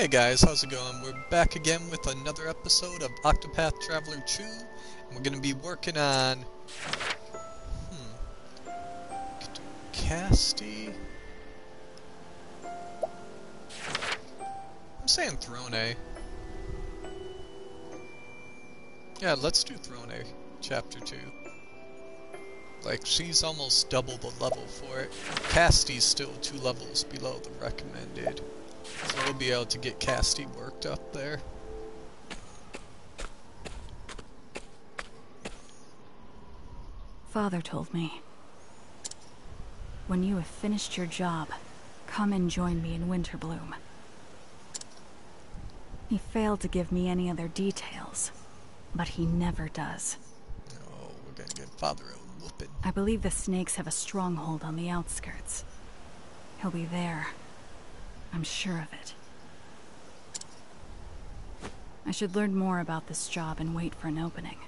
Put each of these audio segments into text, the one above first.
Hey guys, how's it going? We're back again with another episode of Octopath Traveler 2, and we're going to be working on... Hmm... Castti... I'm saying Throne. A. Yeah, let's do Throne, A, Chapter 2. Like, she's almost double the level for it. Castti's still two levels below the recommended. So we'll be able to get Castti worked up there. Father told me. When you have finished your job, come and join me in Winterbloom. He failed to give me any other details, but he never does. Oh, we're gonna give Father a whooping. I believe the snakes have a stronghold on the outskirts. He'll be there. I'm sure of it. I should learn more about this job and wait for an opening.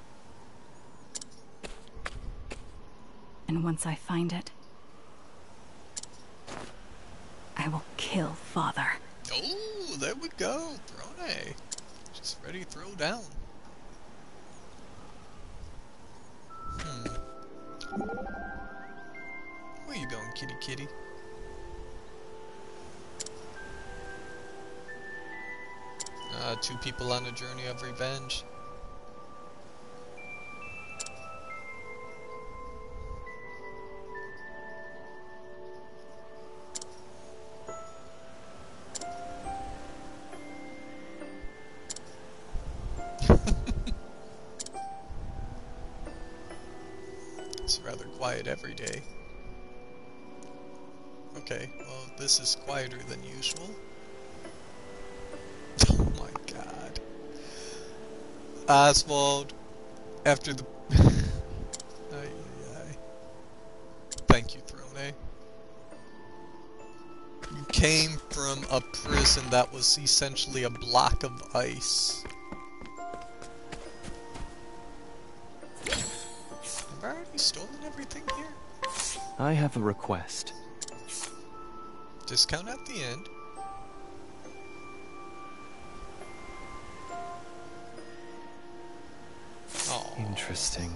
And once I find it, I will kill Father. Oh, there we go, Throne. Just ready to throw down. Hmm. Where you going, kitty kitty? Uh, two people on a journey of revenge. it's rather quiet every day. Okay, well, this is quieter than usual. Oh my god. Osvald, after the... Thank you, Throne. Eh? You came from a prison that was essentially a block of ice. Have I already stolen everything here? I have a request. Discount at the end. Interesting.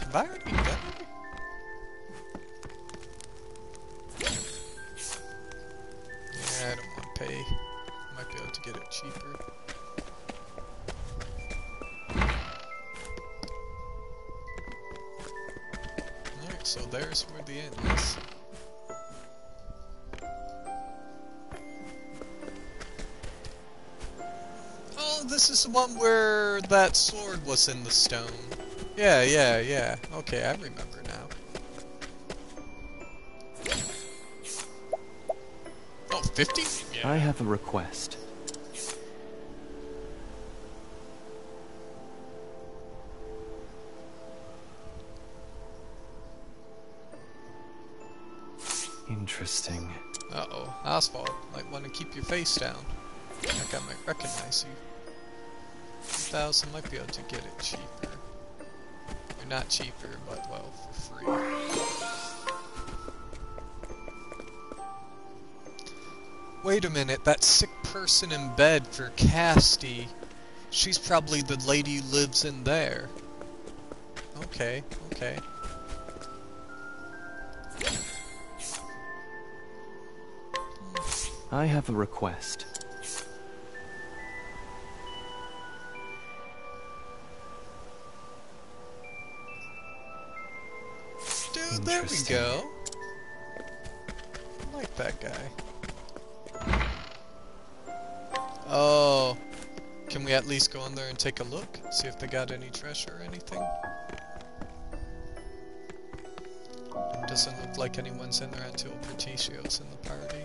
Have I already was in the stone. Yeah, yeah, yeah. Okay, I remember now. Oh, 50? I have a request. Interesting. Uh-oh. Asphalt. Might want to keep your face down. Like I might recognize you. 2000 might be able to get it cheaper. Or not cheaper, but, well, for free. Wait a minute, that sick person in bed for Castti, she's probably the lady who lives in there. Okay, okay. I have a request. There we go. I like that guy. Oh. Can we at least go in there and take a look? See if they got any treasure or anything? It doesn't look like anyone's in there until Partitio's in the party.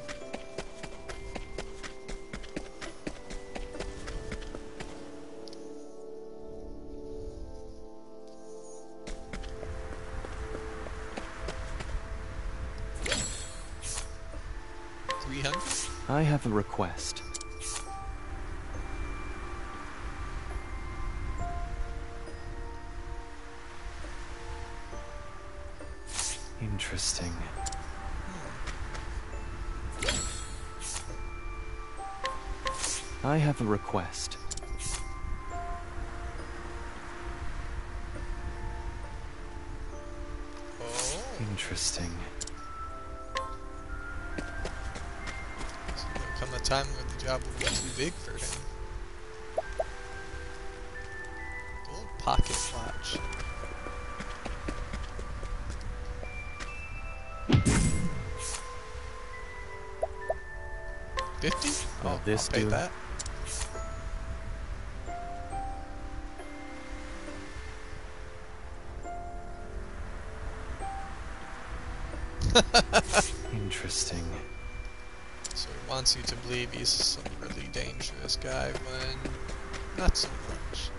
I have a request. Interesting. I have a request. Oh. Interesting. Time the job will be too big for him. Gold pocket watch. Fifty? Oh, this I'll pay do? that. Interesting. Wants you to believe he's some really dangerous guy when not so much.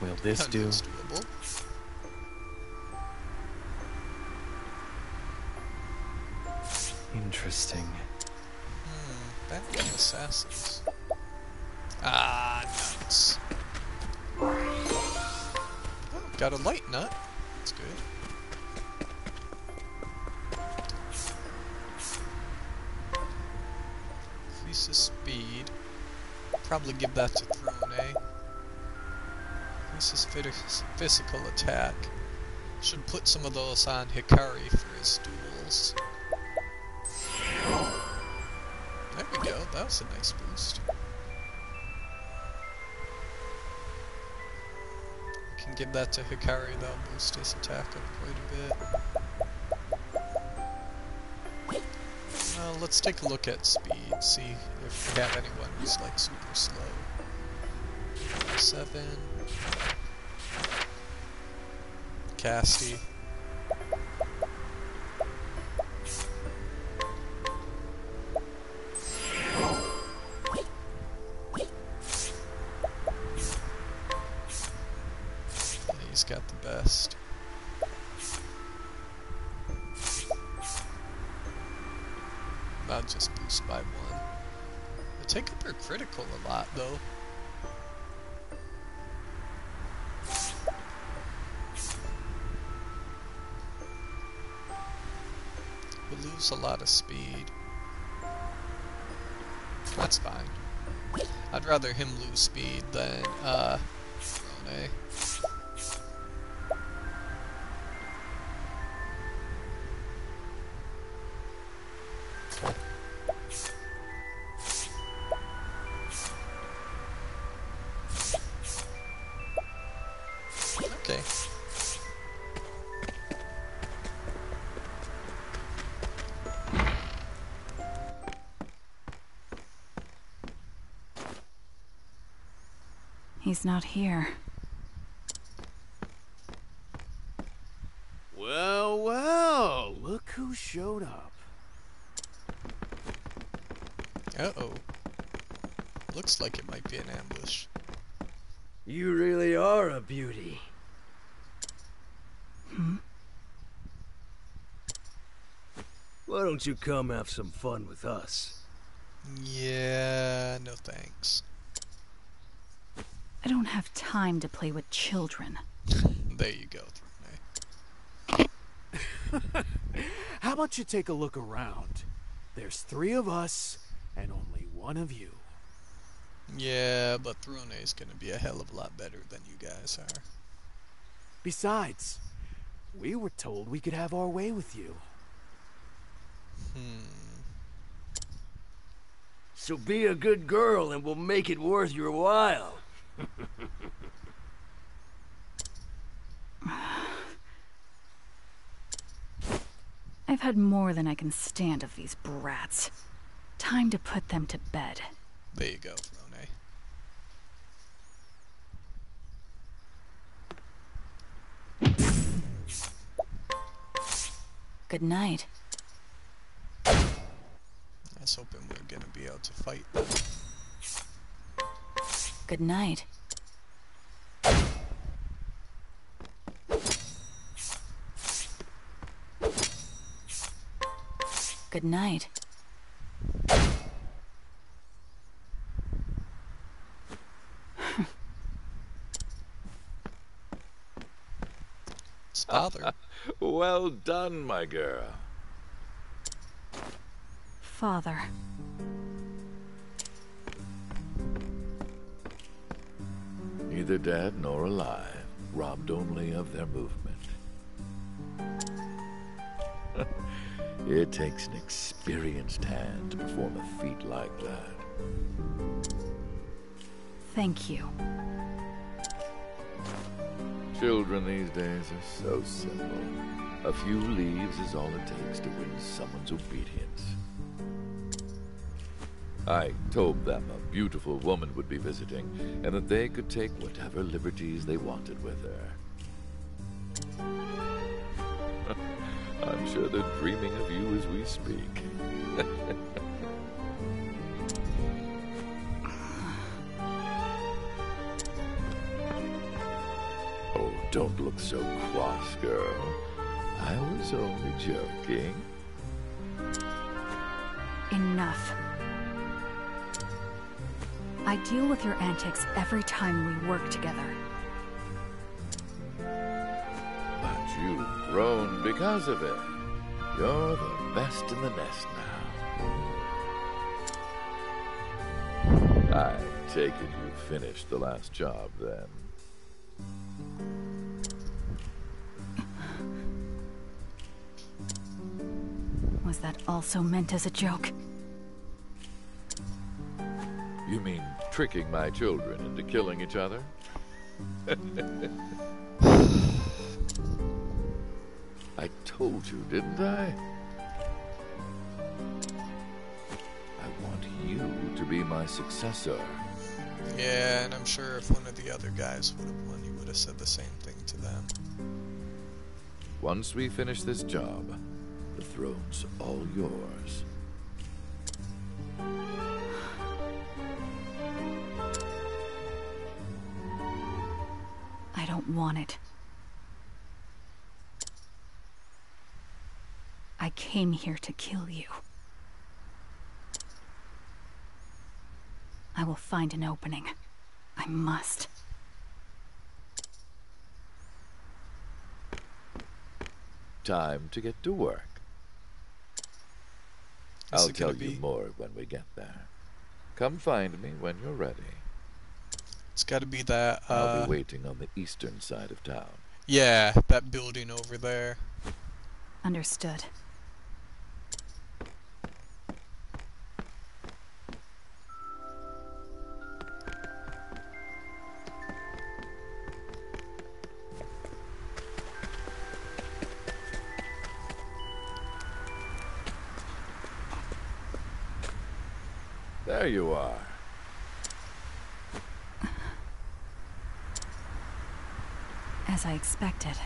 Will this do? Some of those on Hikari for his duels. There we go, that was a nice boost. We can give that to Hikari, that'll boost his attack up quite a bit. Uh, let's take a look at speed, see if we have anyone who's like super slow. Seven. Castti. Of speed. That's fine. I'd rather him lose speed than, uh, Rone. He's not here. Well, well, look who showed up. Uh-oh. Looks like it might be an ambush. You really are a beauty. Hmm? Why don't you come have some fun with us? Yeah, no thanks. I don't have time to play with children. There you go, Throne. How about you take a look around? There's three of us and only one of you. Yeah, but Throne is gonna be a hell of a lot better than you guys are. Besides, we were told we could have our way with you. Hmm. So be a good girl and we'll make it worth your while. I've had more than I can stand of these brats. Time to put them to bed. There you go, Throne. Good night. I was hoping we are gonna be able to fight. Good night. Good night. father. Well done, my girl. Father. Neither dead nor alive, robbed only of their movement. it takes an experienced hand to perform a feat like that. Thank you. Children these days are so simple. A few leaves is all it takes to win someone's obedience. I told them a beautiful woman would be visiting, and that they could take whatever liberties they wanted with her. I'm sure they're dreaming of you as we speak. oh, don't look so cross, girl. I was only joking. Enough. I deal with your antics every time we work together. But you've grown because of it. You're the best in the nest now. I take it you finished the last job then. Was that also meant as a joke? Tricking my children into killing each other? I told you, didn't I? I want you to be my successor. Yeah, and I'm sure if one of the other guys would have won, he would have said the same thing to them. Once we finish this job, the throne's all yours. Want it. I came here to kill you. I will find an opening. I must. Time to get to work. Is I'll tell you be- more when we get there. Come find me when you're ready. It's got to be that. I'll Uh, be waiting on the eastern side of town. yeah, that building over there. Understood. I expected.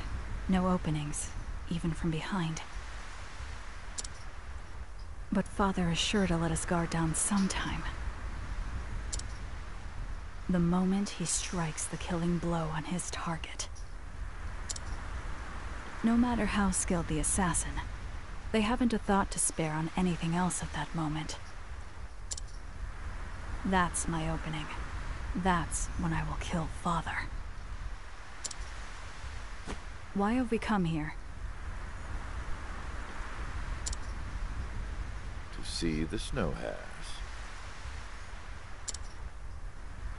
No openings, even from behind. But Father is sure to let us guard down sometime. The moment he strikes the killing blow on his target. No matter how skilled the assassin, they haven't a thought to spare on anything else at that moment. That's my opening. That's when I will kill Father. Why have we come here? to see the snow hares.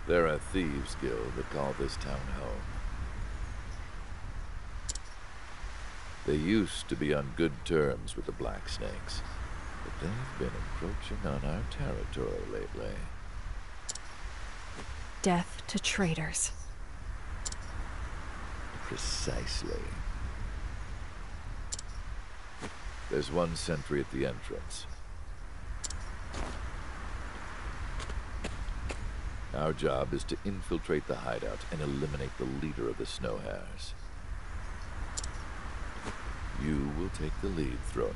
They're a thieves' guild that call this town home. They used to be on good terms with the Black Snakes, but they've been encroaching on our territory lately. Death to traitors. Precisely. There's one sentry at the entrance. Our job is to infiltrate the hideout and eliminate the leader of the Snow Hares. You will take the lead, Throne.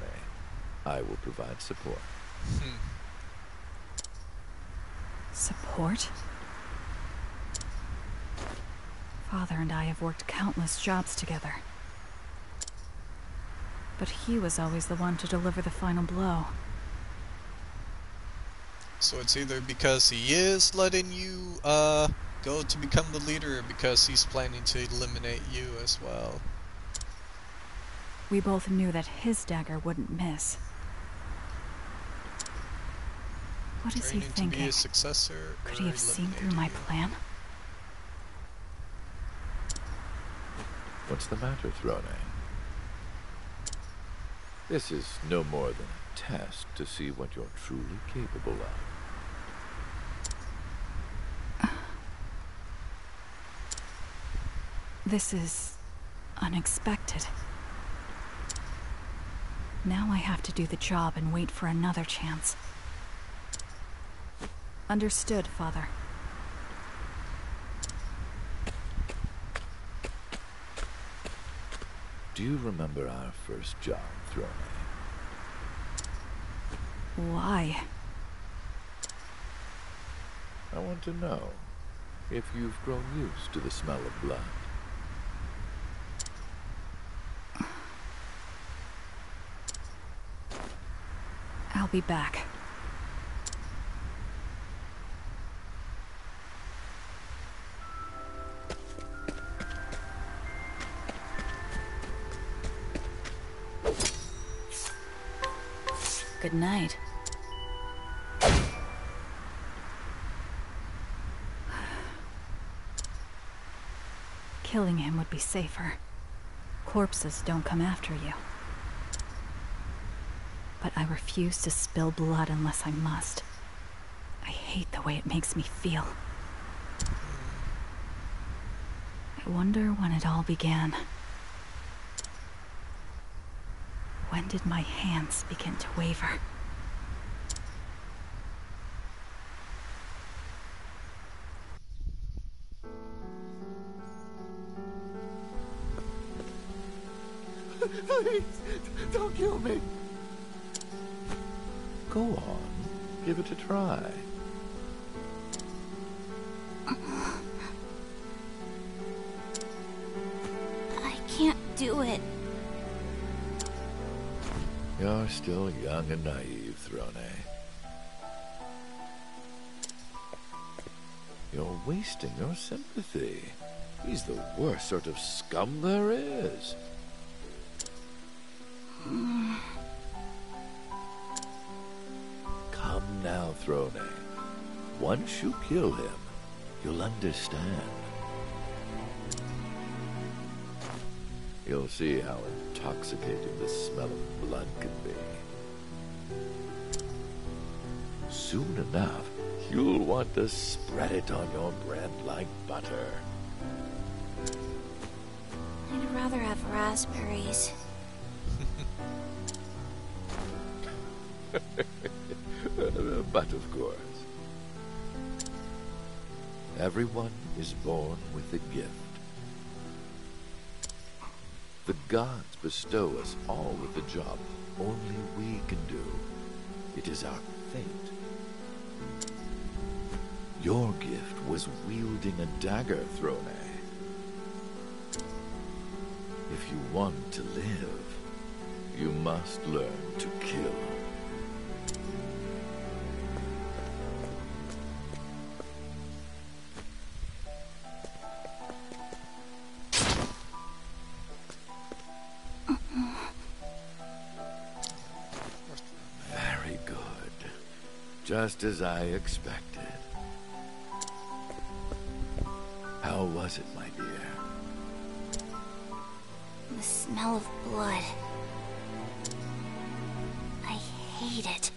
I will provide support. Hmm. Support? Father and I have worked countless jobs together. But he was always the one to deliver the final blow. So it's either because he is letting you uh go to become the leader, or because he's planning to eliminate you as well. We both knew that his dagger wouldn't miss. What is he Training thinking? be a successor. Could he have seen through my plan? What's the matter, Throne? This is no more than a test to see what you're truly capable of. This is unexpected. Now I have to do the job and wait for another chance. Understood, Father. Do you remember our first job, Throne? Why? I want to know if you've grown used to the smell of blood. I'll be back. Good night. Killing him would be safer. Corpses don't come after you. But I refuse to spill blood unless I must. I hate the way it makes me feel. I wonder when it all began. When did my hands begin to waver? Please, don't kill me. Go on, give it a try. I can't do it. You're still young and naive, Throne. You're wasting your sympathy. He's the worst sort of scum there is. Come now, Throne. Once you kill him, you'll understand. You'll see how intoxicating the smell of blood can be. Soon enough, you'll want to spread it on your bread like butter. I'd rather have raspberries. but of course, everyone is born with a gift. The gods bestow us all with the job only we can do. It is our fate. Your gift was wielding a dagger, Throne. If you want to live, you must learn to kill. Just as I expected. How was it, my dear? The smell of blood. I hate it.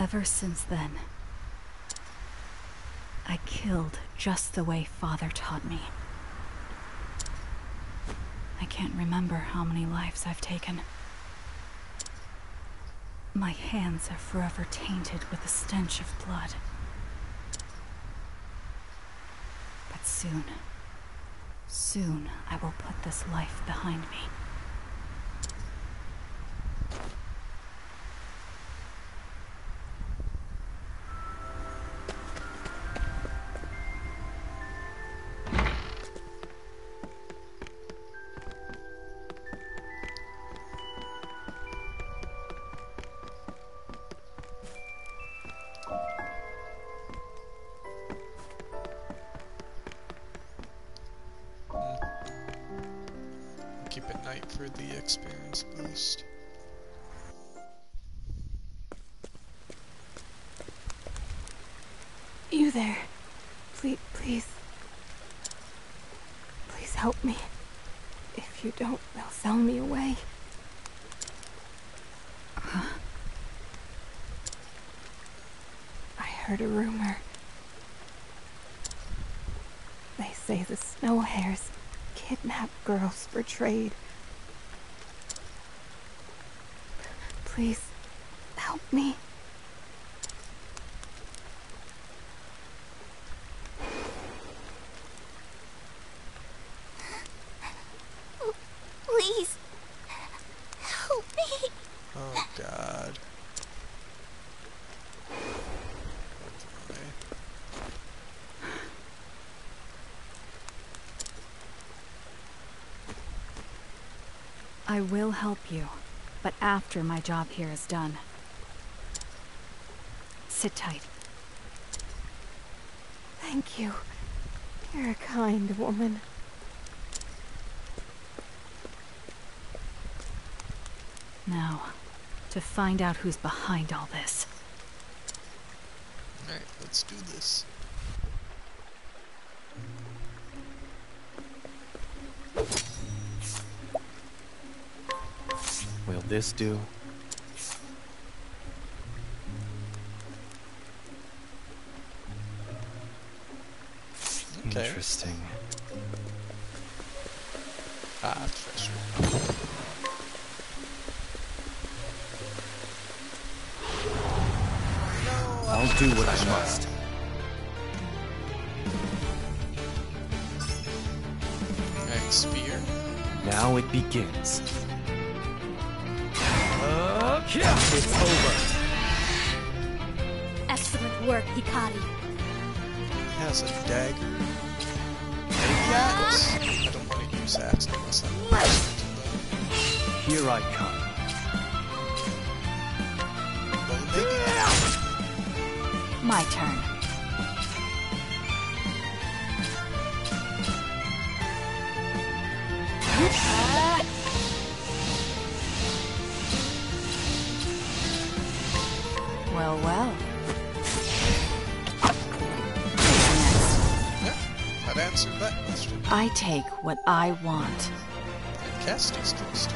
Ever since then, I killed just the way Father taught me. I can't remember how many lives I've taken. My hands are forever tainted with the stench of blood. But soon, soon I will put this life behind me. Heard a rumor. They say the snow hares kidnap girls for trade. Please, help me. Please. Help me. Oh god. Okay. I will help you, but after my job here is done. Sit tight. Thank you. You're a kind woman. Now, to find out who's behind all this. Alright, let's do this. This do? Okay. Interesting. Ah, treasure. I'll do what I must. Spear. Now it begins. It's over. Excellent work, Hikari. He Has a dagger. Maybe axe? I don't want to use axe unless I'm resistant to Here I come. the My turn. I take what I want. And.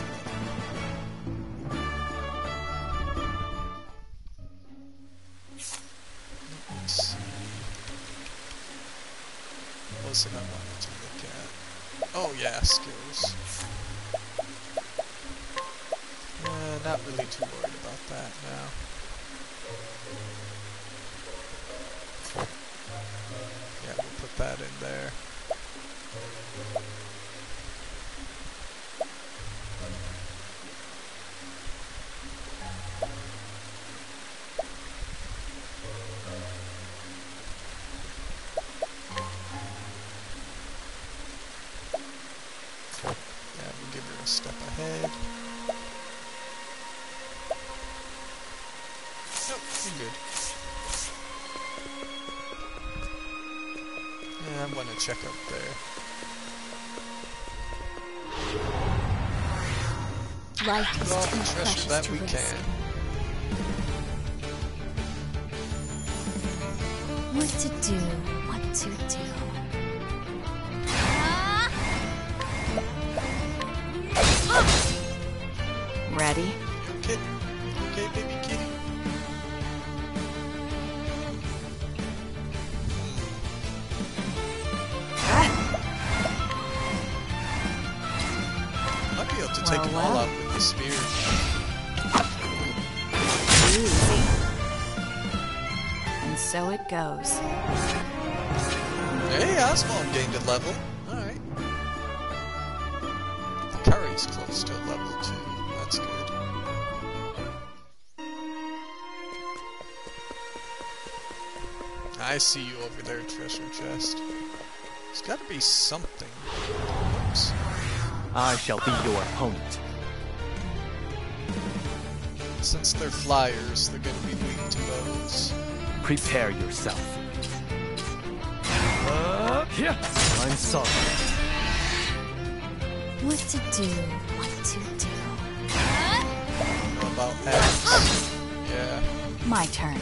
What was it I wanted to look at? Oh yeah, skills. Uh, not really too worried about that now. Yeah, we'll put that in there. That we can. Level. Alright. The Curry's close to a level 2. That's good. I see you over there, treasure chest. There's gotta be something. Oops. I shall be your opponent. Since they're flyers, they're gonna be weak to bows. Prepare yourself. Uh, yeah. I'm sorry. What to do? What to do. About X? Yeah. My turn.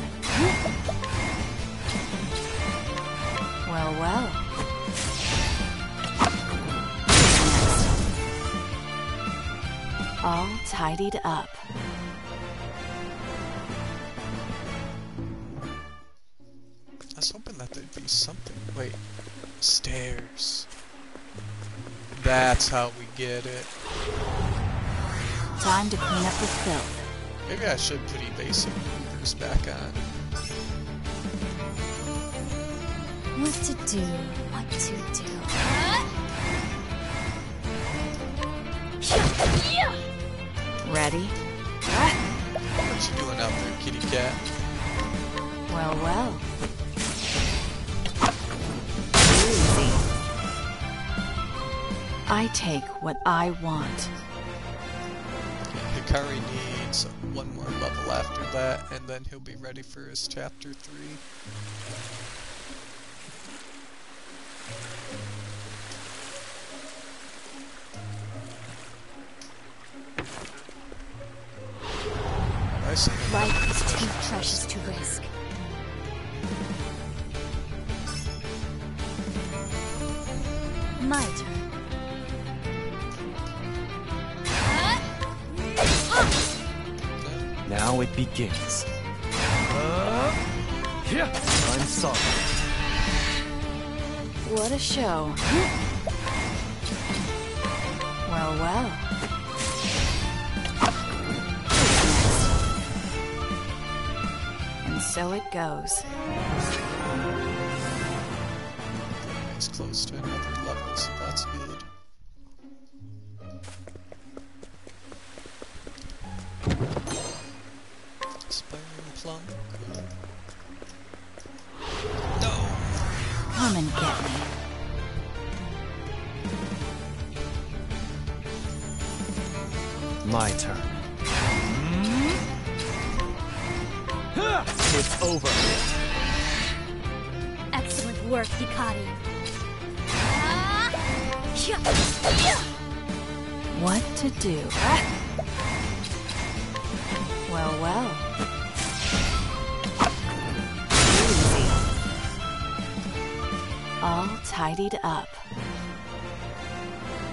Well, well. All tidied up. How we get it. Time to clean up the filth. Maybe I should put evasive maneuvers back on. What to do, what to do. Ready? What you doing out there, kitty cat? Well, well. Take what I want. Hikari needs one more level after that, and then he'll be ready for his chapter 3. Life is too precious to risk. Now it begins. I'm sorry. What a show. Well, well. And so it goes. It's close to another level, so that's good. It's over. Excellent work, Hikari. What to do? Well, well. Easy. All tidied up.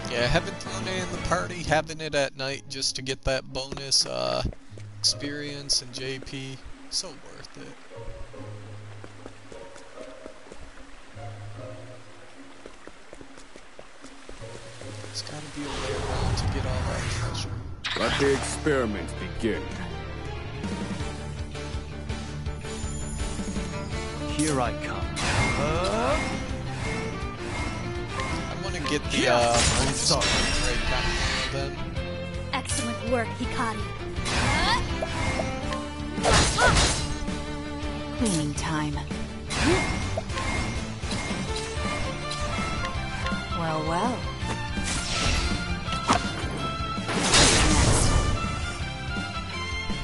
Yeah, having haven't Throne in the party, having it at night just to get that bonus uh, experience and JP. So worth it. There's gotta be a way around to get all that treasure. Let the experiment begin. Here I come. I want to get the uh, I'm sorry. break on one. Excellent work, Hikari. Cleaning time. Well, well.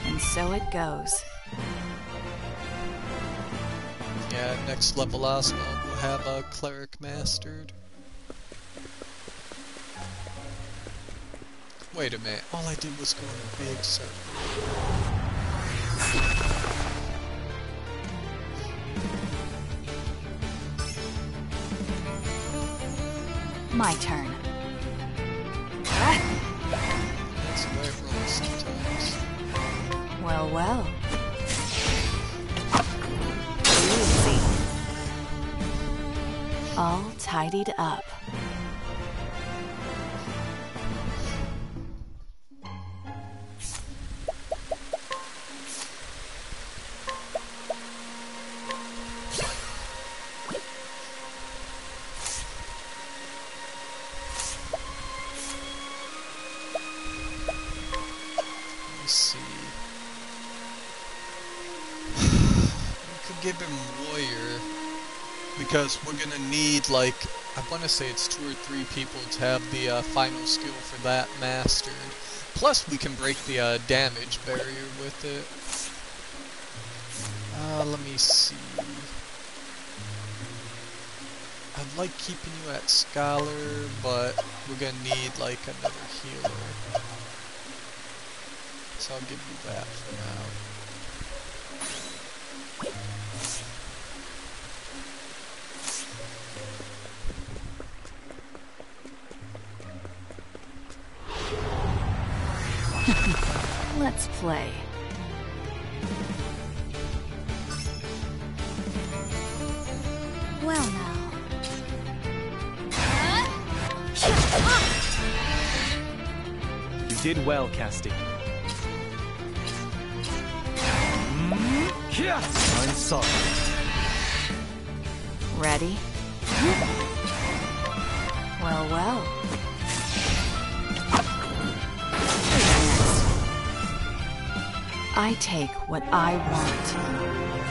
And so it goes. Yeah, next level Osmo will have a cleric mastered. Wait a minute, all I did was go in a big circle. My turn. Well, well. All tidied up. Because we're gonna need like I want to say it's two or three people to have the uh, final skill for that mastered. Plus, we can break the uh, damage barrier with it. Uh, let me see. I'd like keeping you at scholar, but we're gonna need like another healer. So I'll give you that for now. Let's play. Well now. You did well, Castti. I'm sorry. Ready? Well, well. I take what I want.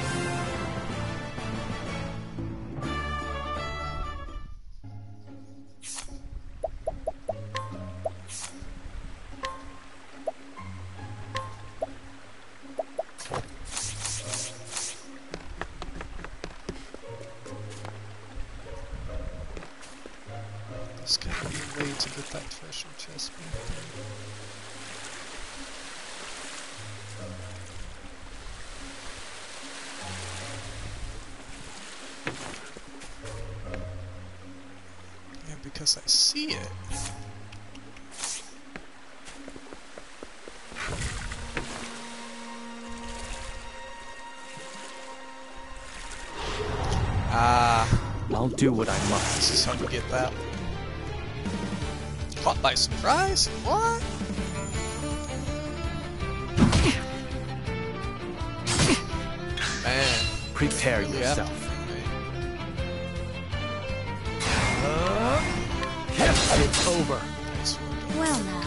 Surprise? What? Man, Prepare really yourself. Uh, it's over. Well now.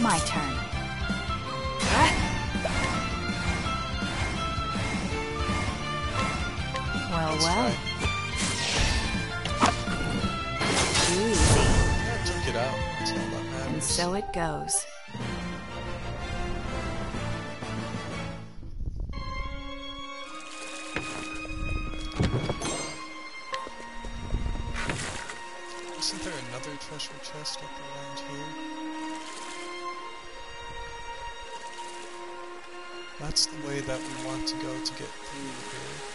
My turn. Well, That's well. And so it goes. Isn't there another treasure chest up around here? That's the way that we want to go to get through here.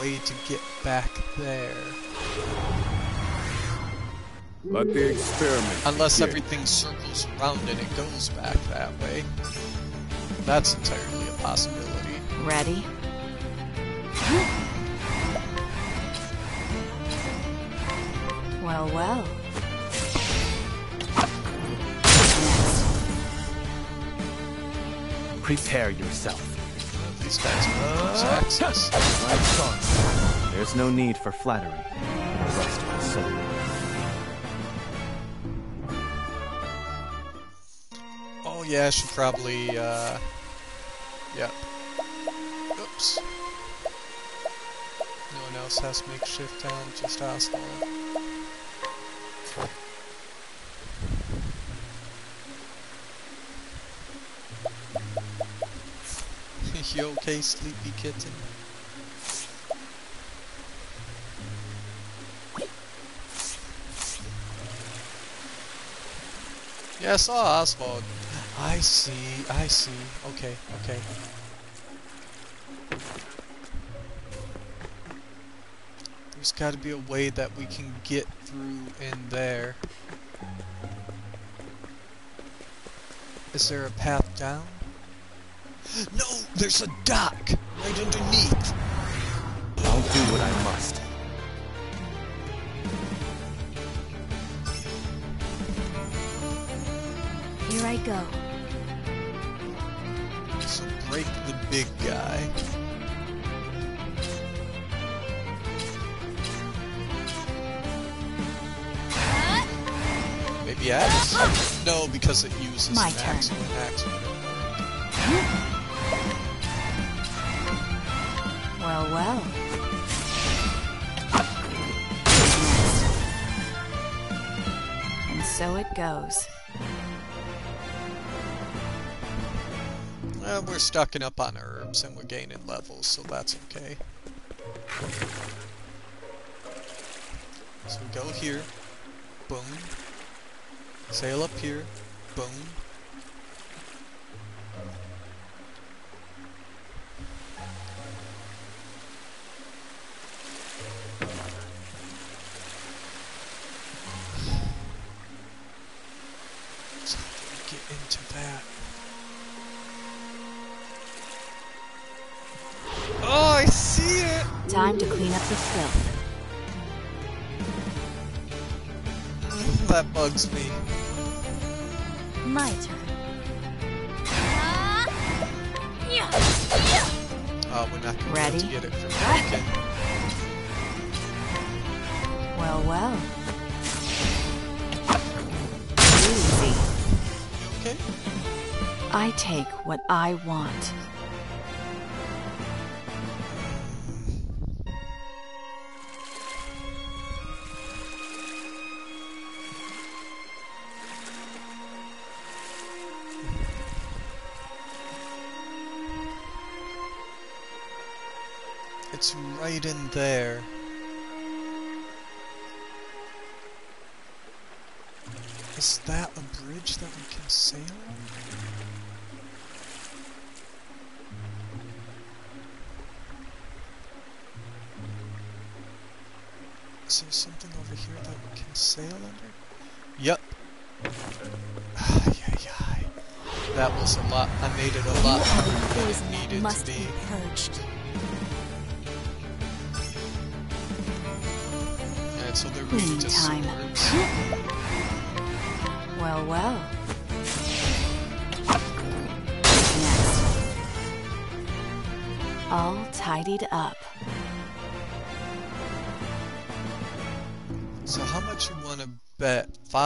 Way to get back there. Let the experiment Unless begin. everything circles around and it goes back that way. That's entirely a possibility. Ready? Well, well. Prepare yourself. These guys access. There's no need for flattery rest of the soul. Oh yeah, I should probably, uh... Yep. Oops. No one else has makeshift town, just Osvald. Okay, sleepy kitten? Yeah, I saw Osvald. I see, I see. Okay, okay. There's got to be a way that we can get through in there. Is there a path down? No! There's a dock! Right underneath! I'll do what I must. Here I go. So break the big guy. Maybe axe? Uh-huh. No, because it uses My an turn. axe. Well. And so it goes. Well, we're stocking up on herbs and we're gaining levels, so that's okay. So we go here, boom. Sail up here, boom. Time to clean up the filth. That bugs me. My turn. Oh, we're not gonna Ready? to get it from broken. Well, well. Easy. Okay. I take what I want.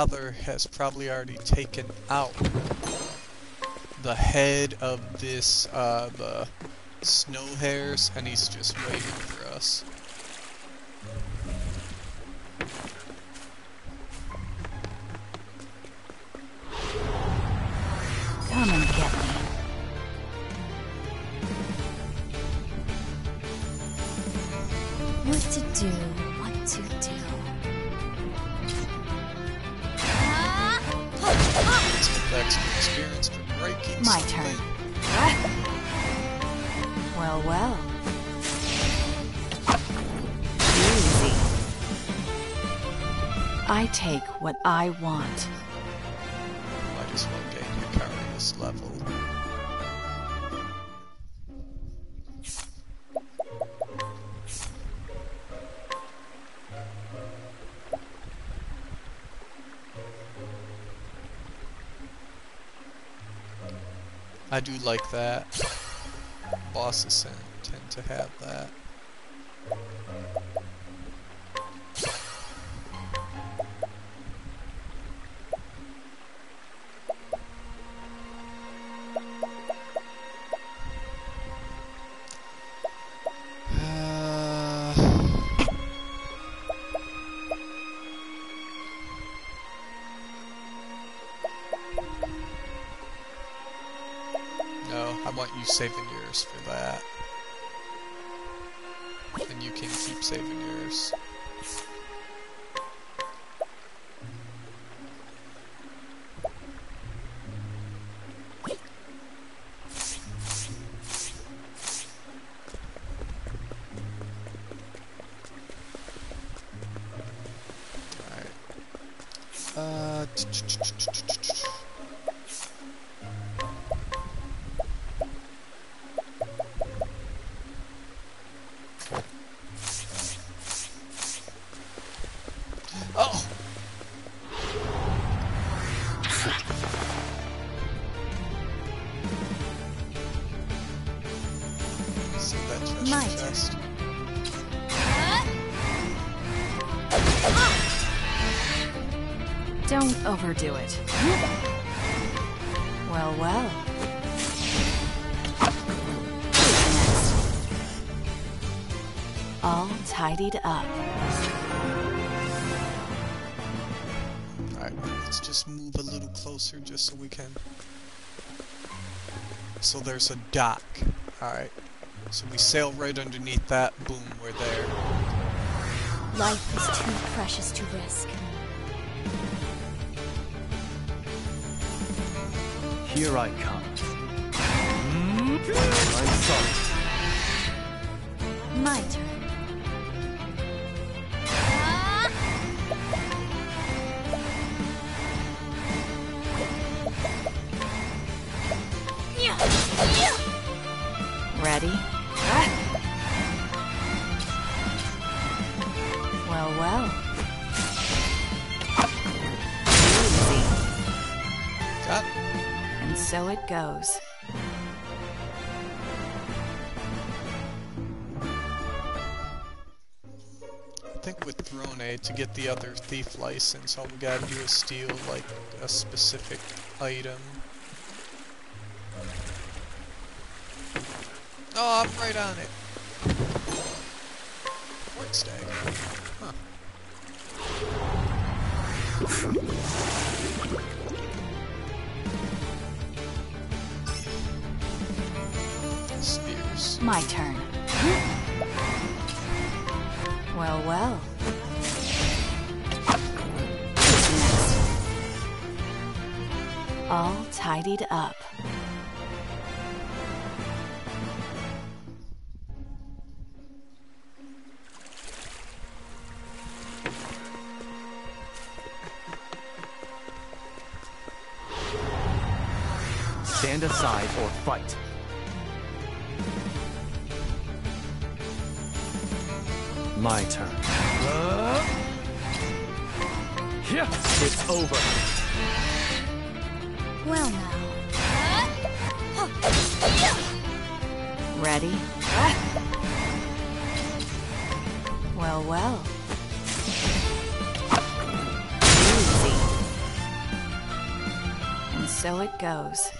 Father has probably already taken out the head of this, uh, the snow hares, and he's just waiting for us. Come and get me. What to do, Let's get back some experience for breaking My turn. Well, well. Easy. I take what I want. Might as well gain Hikari's level. I do like that. Bosses tend- to have that. I want you saving yours for that. And you can keep saving yours. Alright. Uh... closer just so we can. So there's a dock. Alright. So we sail right underneath that. Boom, we're there. Life is too precious to risk. Here I come. I'm. My turn. Goes. I think with Throne to get the other thief license, all we gotta do is steal, like, a specific item. Oh, I'm right on it. Stag. Huh. My turn. Well, well. Next? All tidied up. Stand aside or fight. My turn. Yeah, it's over. Well now. Ready? Well, well. Easy. And so it goes.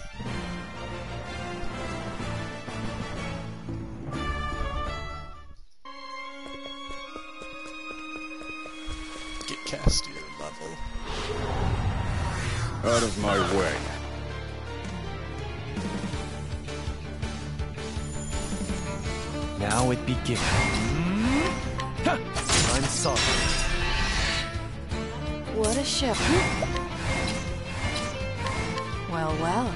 Out of my way. Now it begins. I'm sorry. What a ship. Well, well.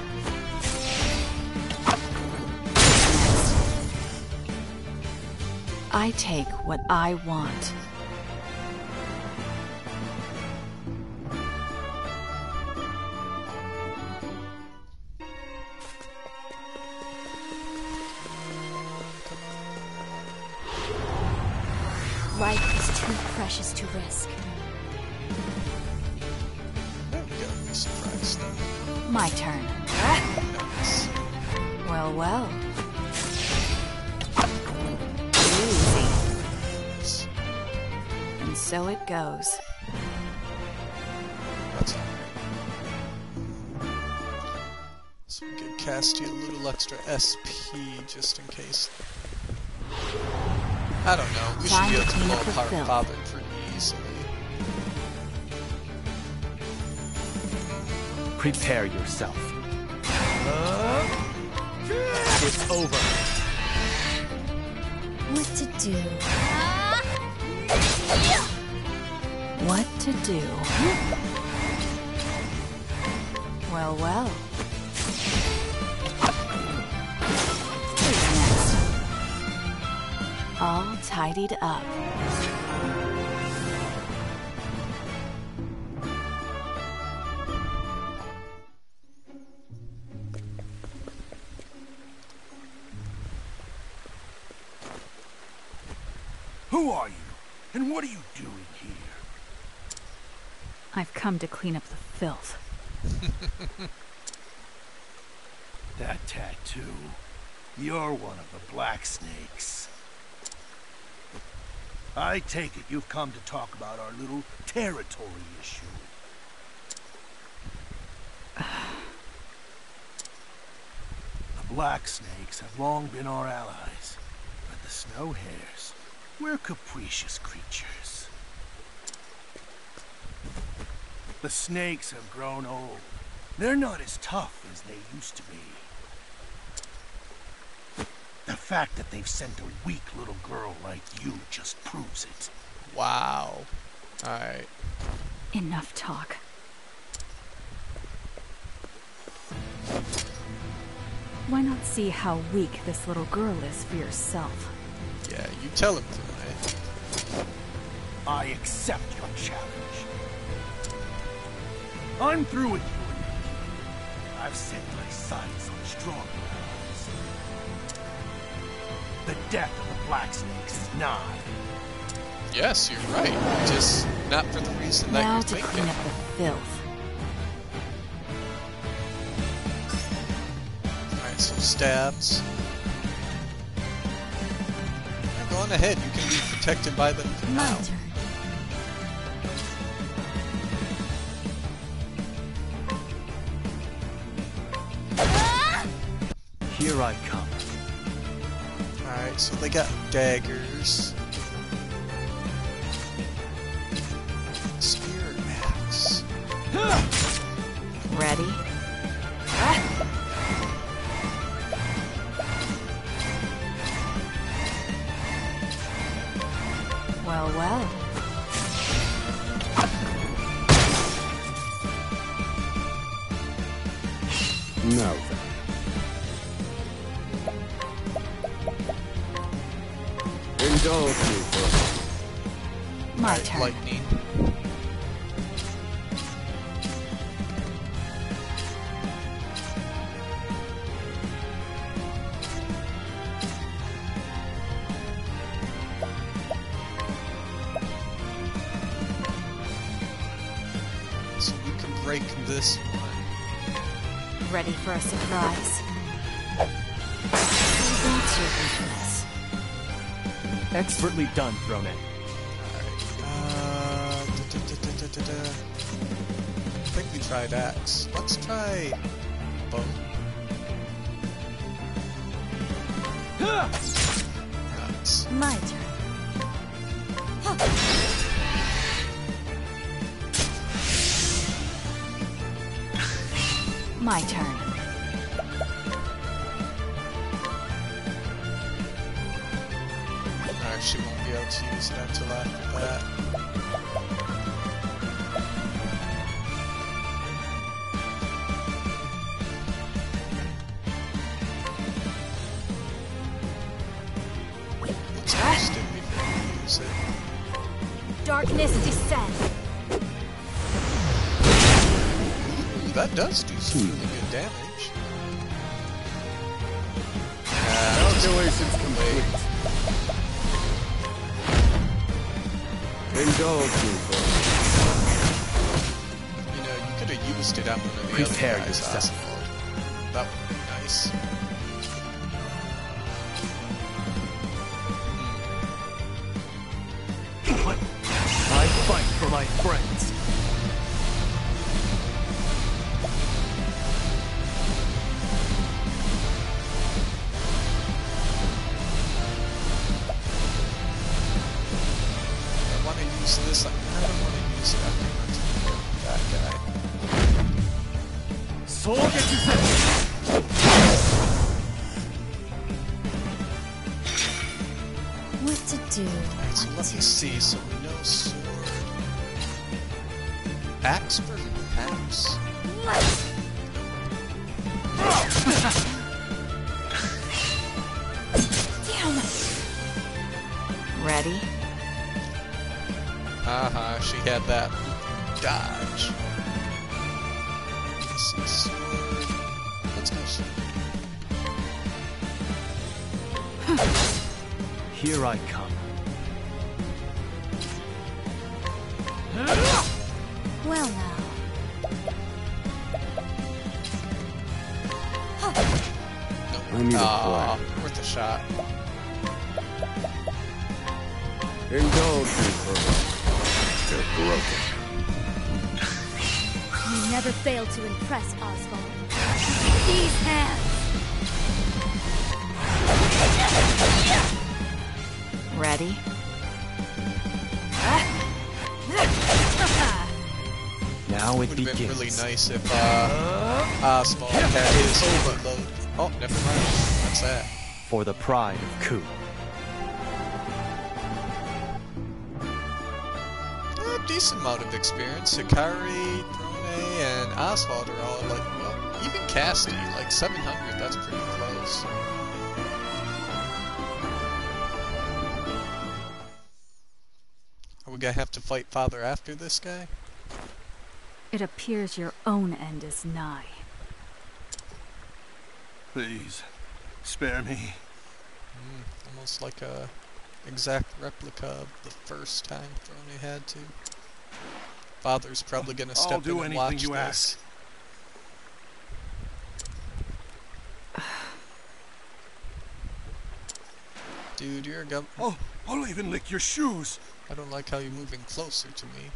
I take what I want. Able to to clean blow up the apart filth. Father pretty easily. Prepare yourself. It's over. What to do? What to do? Well, well. all tidied up. Who are you? And what are you doing here? I've come to clean up the filth. that tattoo. You're one of the black snakes. I take it you've come to talk about our little territory issue. the Black Snakes have long been our allies, but the Snow Hares, we're capricious creatures. The snakes have grown old. They're not as tough as they used to be. The fact that they've sent a weak little girl like you just proves it. Wow. Alright. Enough talk. Why not see how weak this little girl is for yourself? Yeah, you tell him to, I accept your challenge. I'm through with you. I've set my sights on stronger allies. The death of the Black Snakes is nigh. Yes, you're right. Just not for the reason that now you're to thinking. clean up the filth. Alright, so stabs. Yeah, go on ahead, you can be protected by them for now. So they got daggers. Expertly done, Throne. Uh, da, da. I think we tried axe. Let's try that does do some really good damage. Uh, calculations complete. Indulge me for You know, you could have used it on one of the Prepare other guys. yourself. Nope. I need a Aw, worth a shot. Indulge me for They're broken. You never fail to impress, Osvald. These hands! Ready? Now it Would have been really nice if uh, Osvald had his overload. Oh, never mind. That's that. For the pride of Ku. A decent amount of experience. Hikari, Throne, and Osvald are all like, well, even Castti, like 700, that's pretty close. Are we gonna have to fight Father after this guy? It appears your own end is nigh. Please, spare me. Mm, almost like a exact replica of the first time Throne had to. Father's probably gonna step I'll do in and anything watch you this. ask. Dude, you're a gum. Oh, I'll even lick your shoes. I don't like how you're moving closer to me.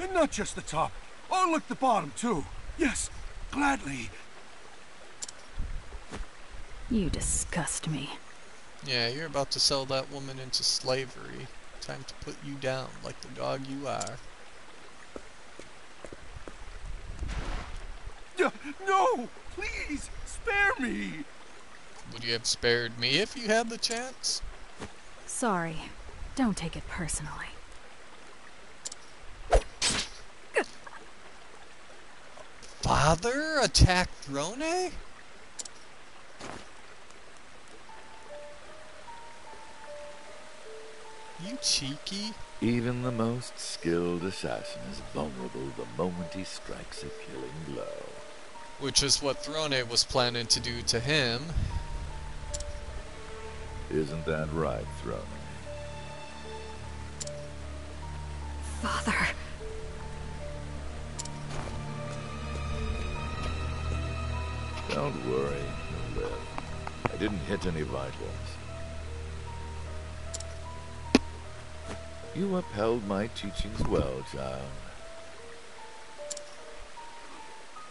And not just the top. I'll lick the bottom, too. Yes, gladly. You disgust me. Yeah, you're about to sell that woman into slavery. Time to put you down like the dog you are. Yeah, no! Please, spare me! Would you have spared me if you had the chance? Sorry. Don't take it personally. Father attacked Throne? You cheeky. Even the most skilled assassin is vulnerable the moment he strikes a killing blow. Which is what Throne was planning to do to him. Isn't that right, Throne? Father. Don't worry, you'll live. I didn't hit any vitals. You upheld my teachings well, child.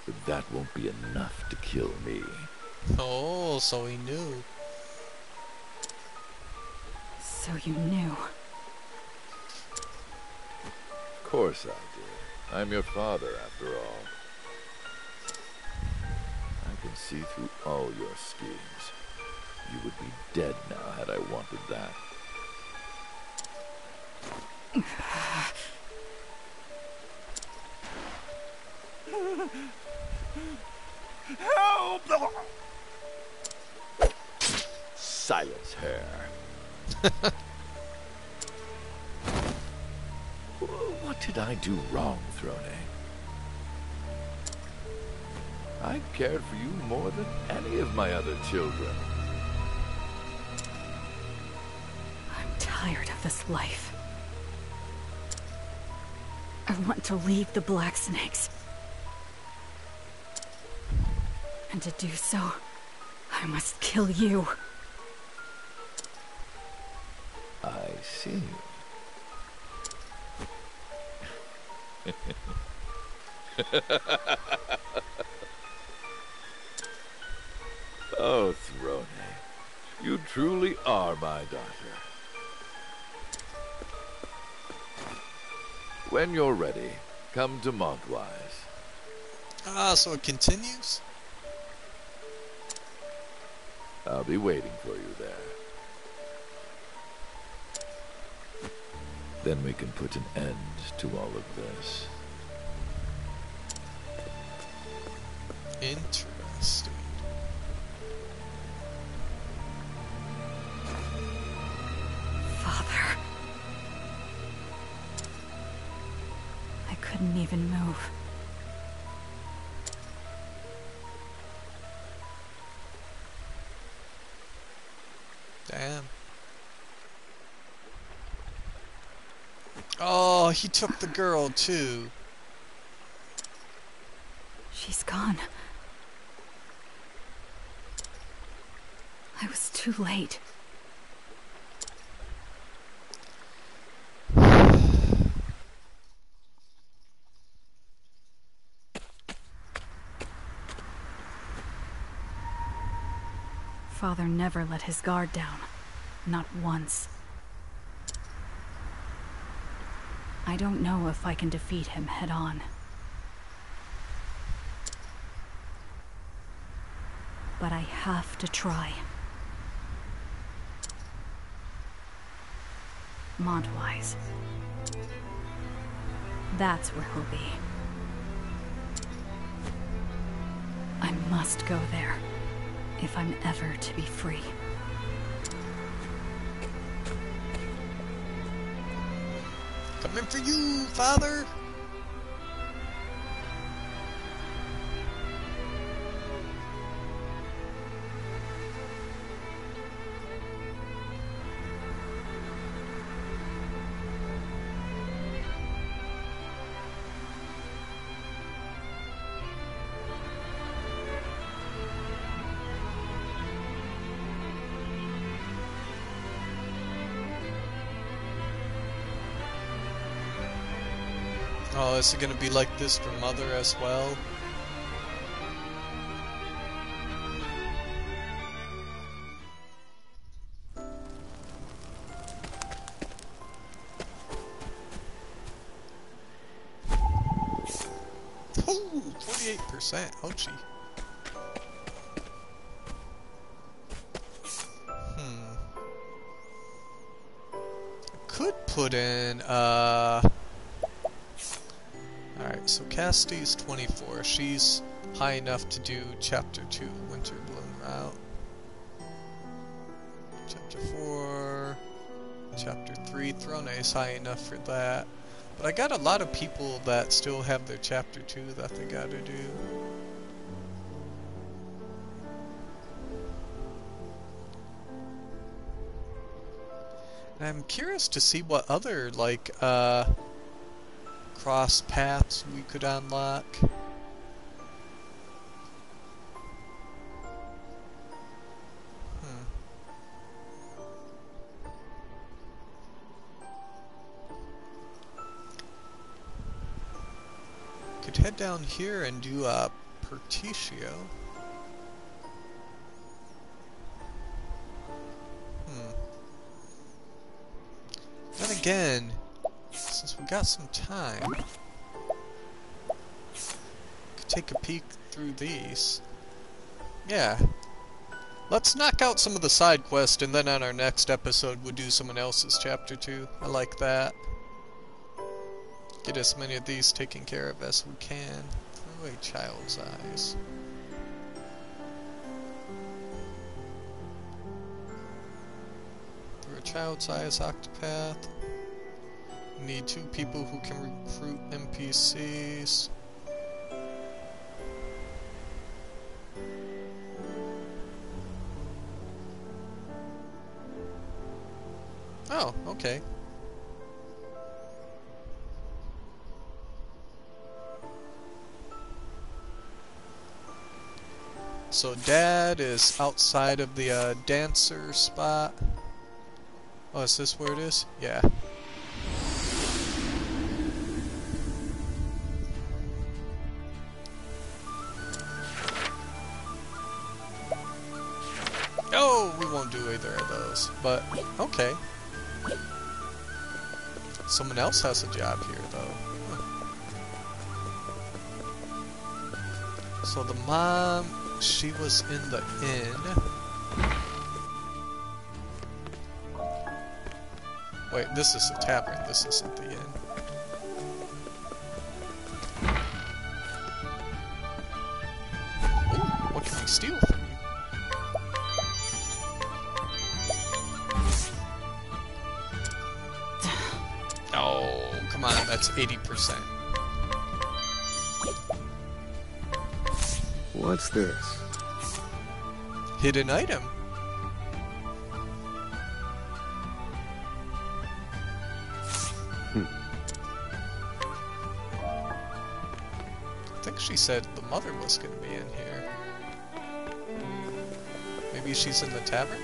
But that won't be enough to kill me. Oh, so he knew. So you knew. Of course I did. I'm your father, after all. I can see through all your schemes. You would be dead now had I wanted that. Help! Silence her. what did I do wrong, Throne? I cared for you more than any of my other children. I'm tired of this life. I want to leave the Black Snakes. And to do so, I must kill you. I see. oh, Throne, you truly are my daughter. When you're ready, come to Montwise. Ah, so it continues? I'll be waiting for you there. Then we can put an end to all of this. Interesting. Even move. Damn. Oh, he took the girl too. She's gone. I was too late. Father never let his guard down. Not once. I don't know if I can defeat him head on. But I have to try. Montwise. That's where he'll be. I must go there, if I'm ever to be free. Coming for you, father! Is it gonna be like this for Mother as well? Oh, 48%. Ouchie. Hmm. Could put in, uh... So Cassidy's 24. She's high enough to do Chapter 2, Winter Bloom Route. Chapter 4... Chapter 3, Throne is high enough for that. But I got a lot of people that still have their Chapter 2 that they gotta do. And I'm curious to see what other, like, uh cross paths we could unlock. Hmm. Could head down here and do a Partitio. Hmm. Then again, got some time, take a peek through these. Yeah. Let's knock out some of the side quests, and then on our next episode we'll do someone else's chapter 2. I like that. Get as many of these taken care of as we can. Through a child's eyes. Through a child's eyes octopath. Need two people who can recruit NPCs. Oh, okay. So dad is outside of the uh, dancer spot. Oh, is this where it is? Yeah. But, okay. Someone else has a job here, though. So the mom, she was in the inn. Wait, this is a tavern. This isn't the that's 80%. What's this? Hidden item. Hmm. I think she said the mother was going to be in here. Hmm. Maybe she's in the tavern?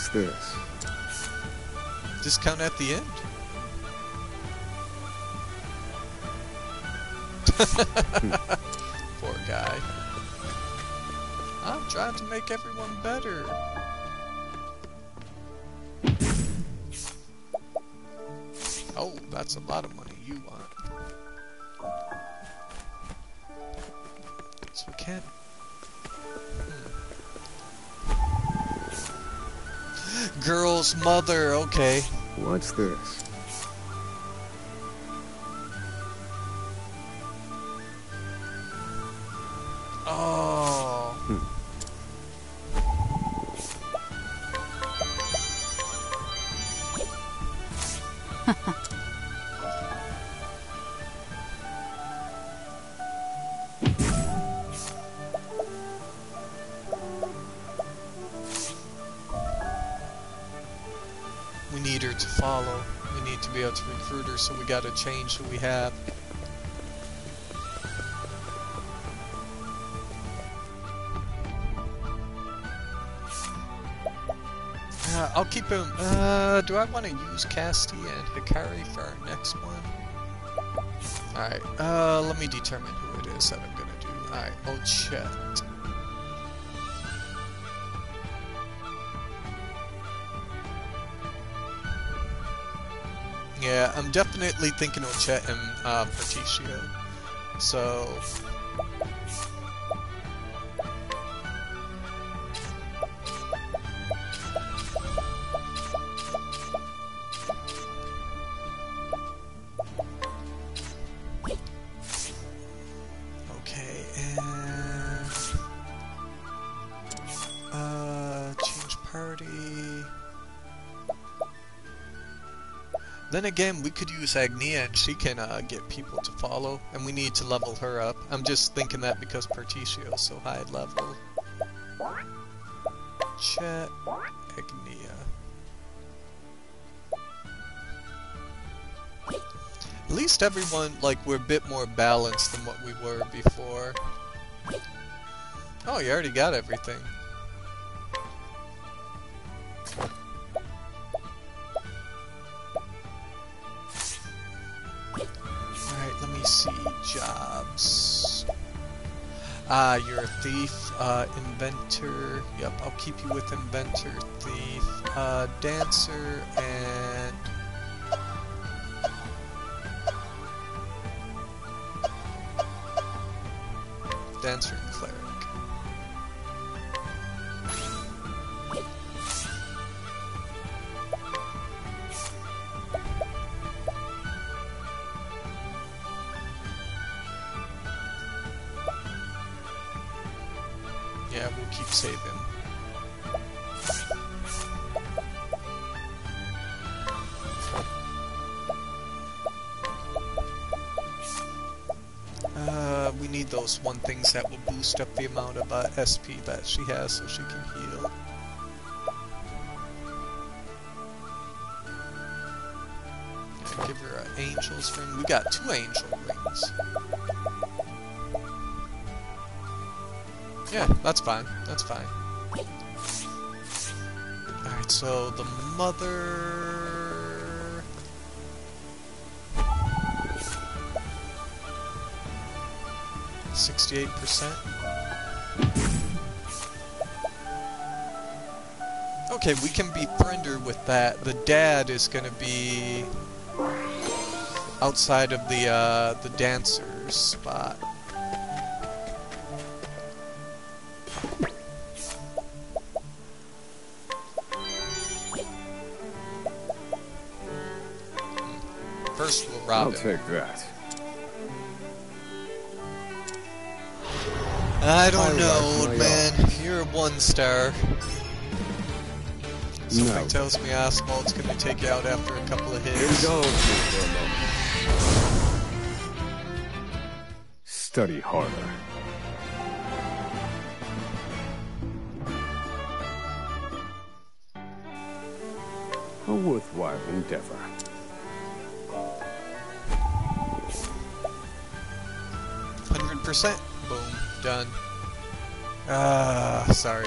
What's this? Discount at the end. Poor guy. I'm trying to make everyone better. Oh, that's a lot of money mother, okay. What's this? So we gotta change who we have. Uh, I'll keep him. Uh, do I want to use Castti and Hikari for our next one? Alright, uh, let me determine who it is that I'm gonna do. Alright, oh, Chet. I'm definitely thinking of Chet and uh, Partitio. So, again, we could use Agnea and she can uh, get people to follow, and we need to level her up. I'm just thinking that because Partitio is so high level. Chet, Agnea. At least everyone, like, we're a bit more balanced than what we were before. Oh, you already got everything. Ah, you're a thief. Uh, inventor. Yep, I'll keep you with inventor, thief, uh, dancer, and... Dancer things that will boost up the amount of uh, SP that she has so she can heal. Yeah, give her an angel's ring. We got two angel rings. Yeah, that's fine. That's fine. Alright, so the mother... Sixty-eight percent. Okay, we can befriend her with that. The dad is gonna be outside of the uh, the dancer's spot. First, we'll rob I'll him. take that. I don't know, old man. You're a one star. Something No. tells me Osvald's gonna take you out after a couple of hits. Indulge me for a moment. Study harder. A worthwhile endeavor. Hundred percent. Done. Ah, sorry.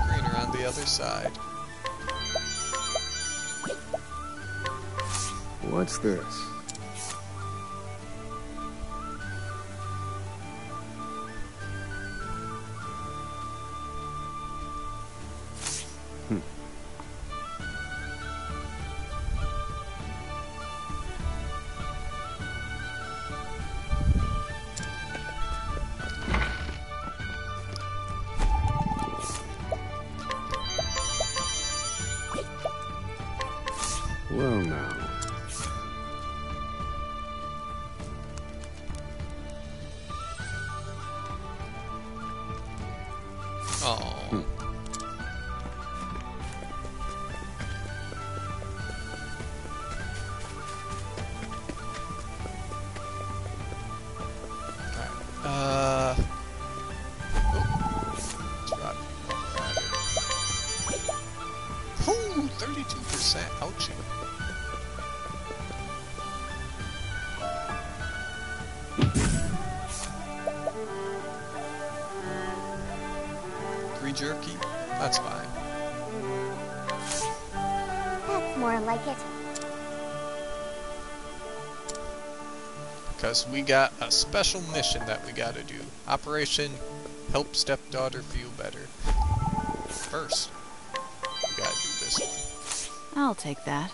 Always greener on the other side. What's this? We got a special mission that we gotta do. Operation Help Stepdaughter Feel Better. First, we gotta do this one. I'll take that.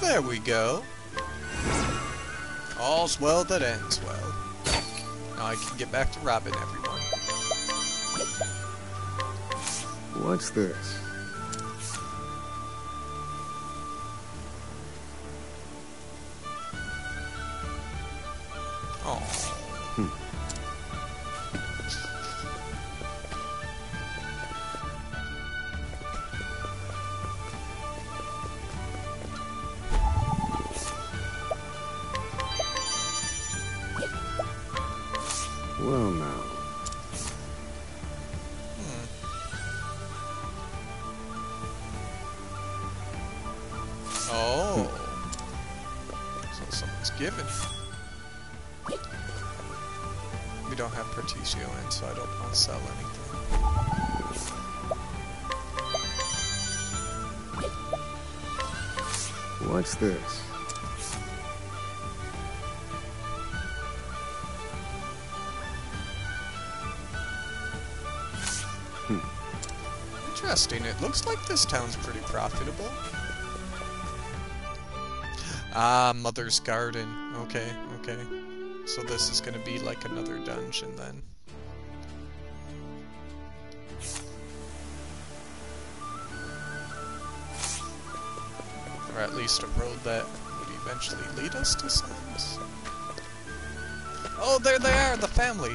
There we go. All's well that ends well. Now I can get back to robbing everyone. What's this? This town's pretty profitable. Ah, Mother's Garden. Okay, okay. So this is gonna be like another dungeon then. Or at least a road that would eventually lead us to Sans. Oh, there they are, the family!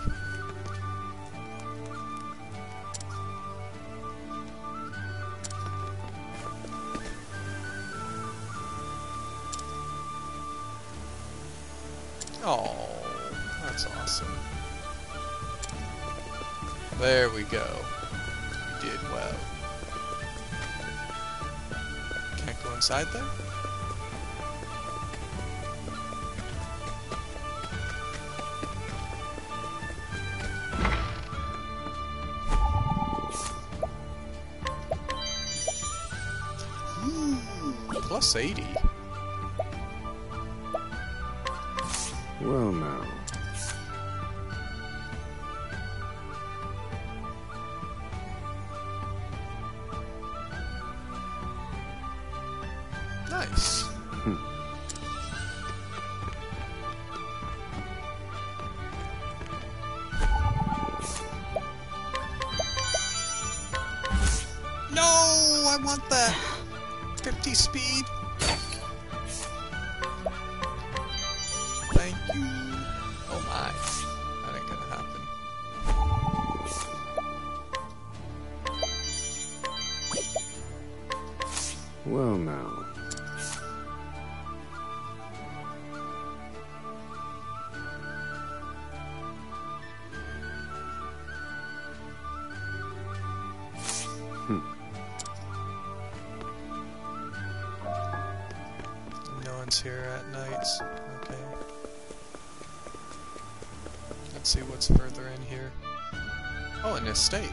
Estate.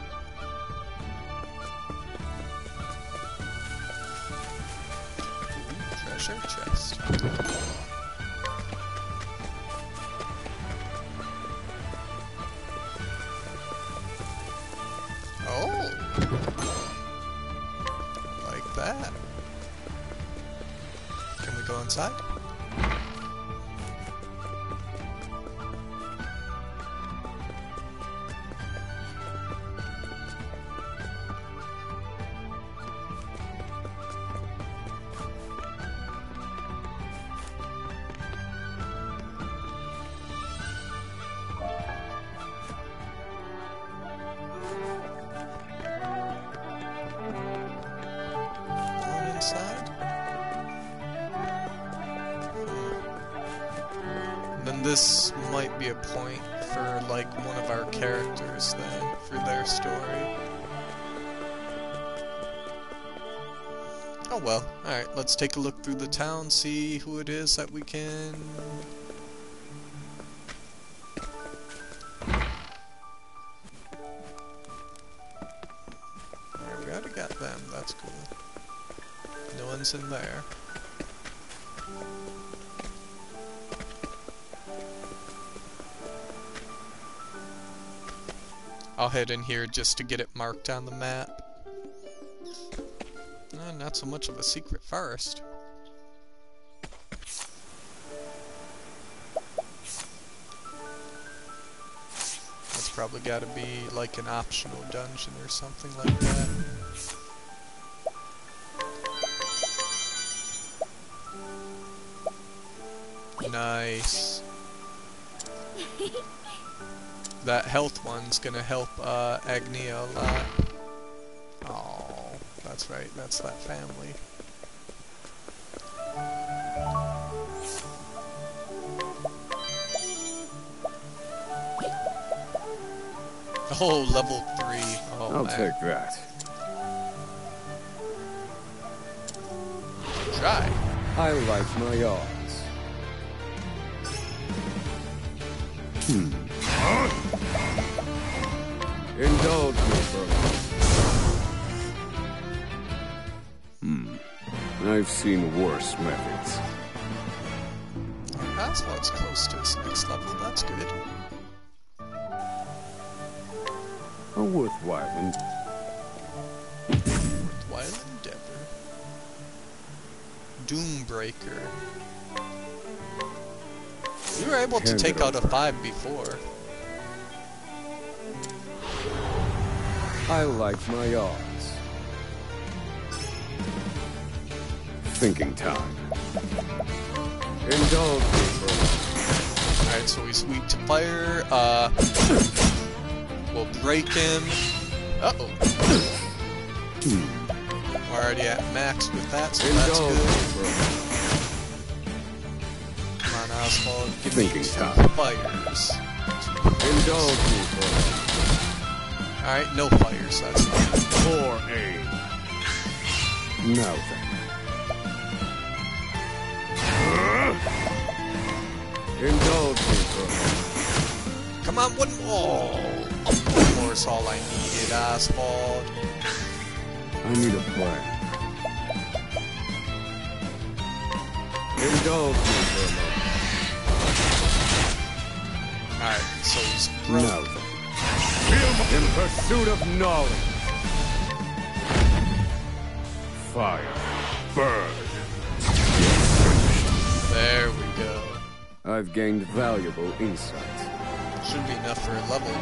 Ooh, treasure chest. Oh! Like that. Can we go inside? This might be a point for like one of our characters then for their story. Oh well. Alright, let's take a look through the town, see who it is that we can Alright, we already got them, that's cool. No one's in there. I'll head in here just to get it marked on the map. Uh, not so much of a secret forest. That's probably gotta be like an optional dungeon or something like that. Nice. that health one's gonna help uh, Agnea a lot. Oh, that's right, that's that family. Oh, level 3. Oh, I'll man. take that. Try. I like my odds. Hmm. Indulge me bro. Hmm. I've seen worse methods. Aslock's close to its next level, that's good. A worthwhile and... Worthwhile endeavor. Doombreaker. You were able to take out a 5 before. I like my odds. Thinking time. Indulge me Alright, so he's weak to fire. Uh, we'll break him. Uh-oh. We're already at max with that, so that's Indulge me good. Come on, Osvald. Give Thinking me time. fires. Indulge me for Alright, no fires, that's fine. Poor aim. Now then. Indulge me for Come on, one more! One more is all I needed, Osvald. I need a plan. Indulge me for a Alright, so he's moment. broke. Now then. In pursuit of knowledge. Fire. Burn. There we go. I've gained valuable insight. Should be enough for a level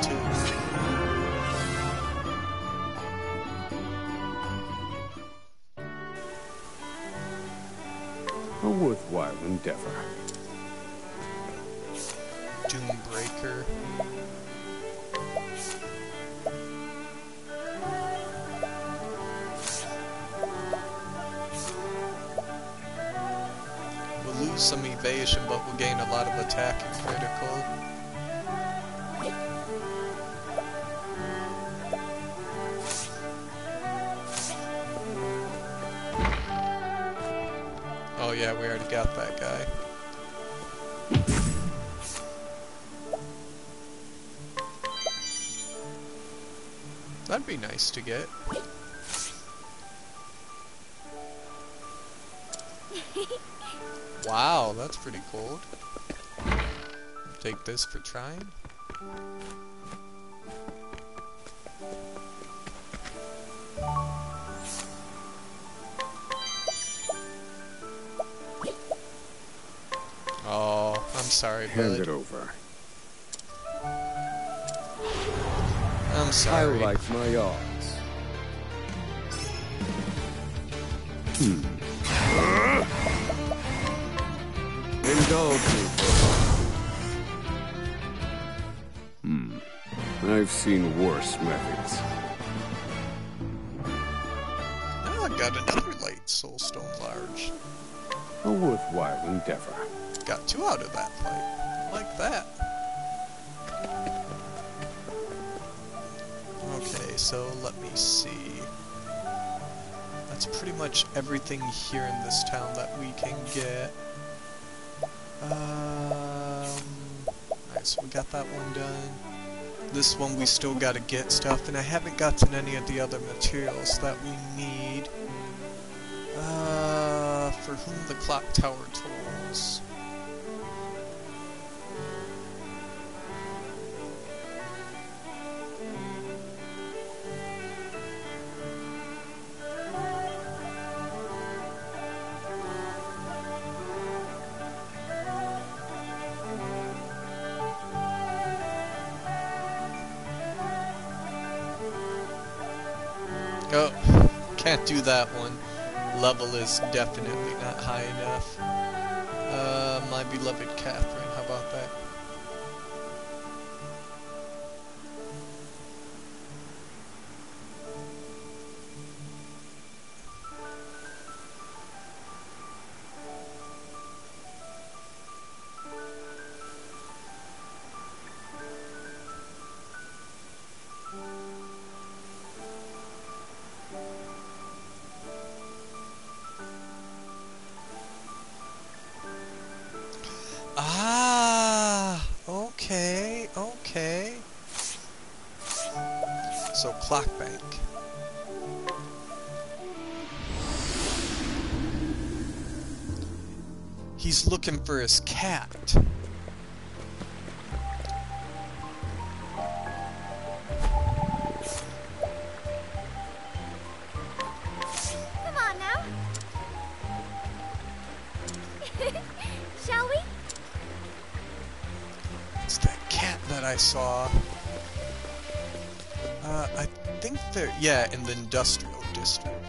2. A worthwhile endeavor. Doombreaker. But we'll gain a lot of attack and critical. Oh yeah, we already got that guy. That'd be nice to get. Wow, that's pretty cool. Take this for trying. Oh, I'm sorry, Hand bud. it over. I'm sorry. I like my odds. Hmm. For a Hmm. I've seen worse methods. Oh, I got another light soulstone large. A worthwhile endeavor. Got two out of that fight. Like that. Okay, so let me see. That's pretty much everything here in this town that we can get. Um, Alright, so we got that one done. This one we still gotta get stuff, and I haven't gotten any of the other materials that we need. Uh, for whom the clock tower tolls. Do that one. Level is definitely not high enough. Uh, my beloved Catherine, how about that? cat. Come on now. Shall we? It's that cat that I saw. Uh, I think they're, yeah, in the industrial district.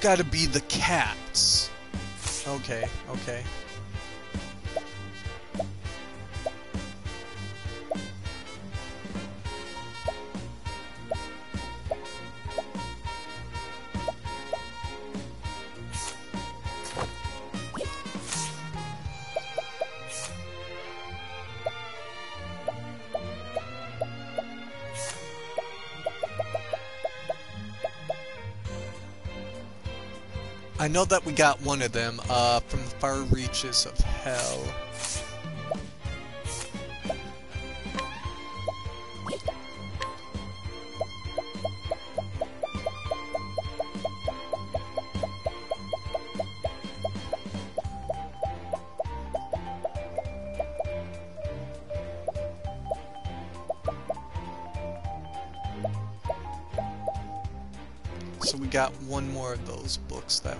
Those gotta be the cats. Okay, okay. Know that we got one of them, uh, from the far reaches of hell. So we got one more of those books that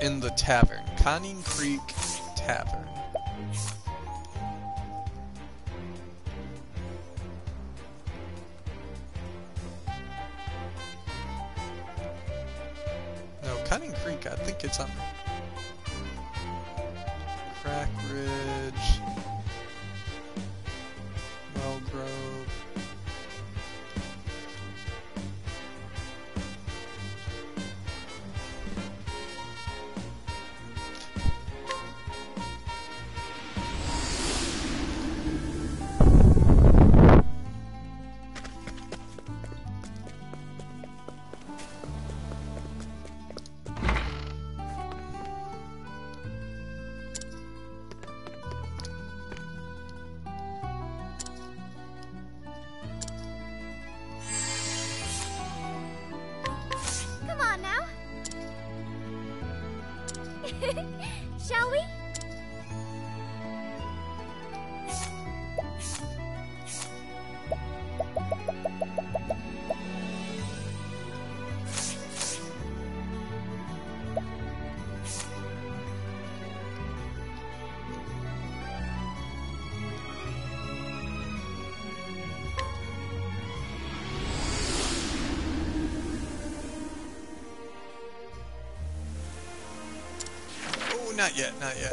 in the tavern. Conning Creek Tavern. Not yet, not yet.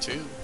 Too.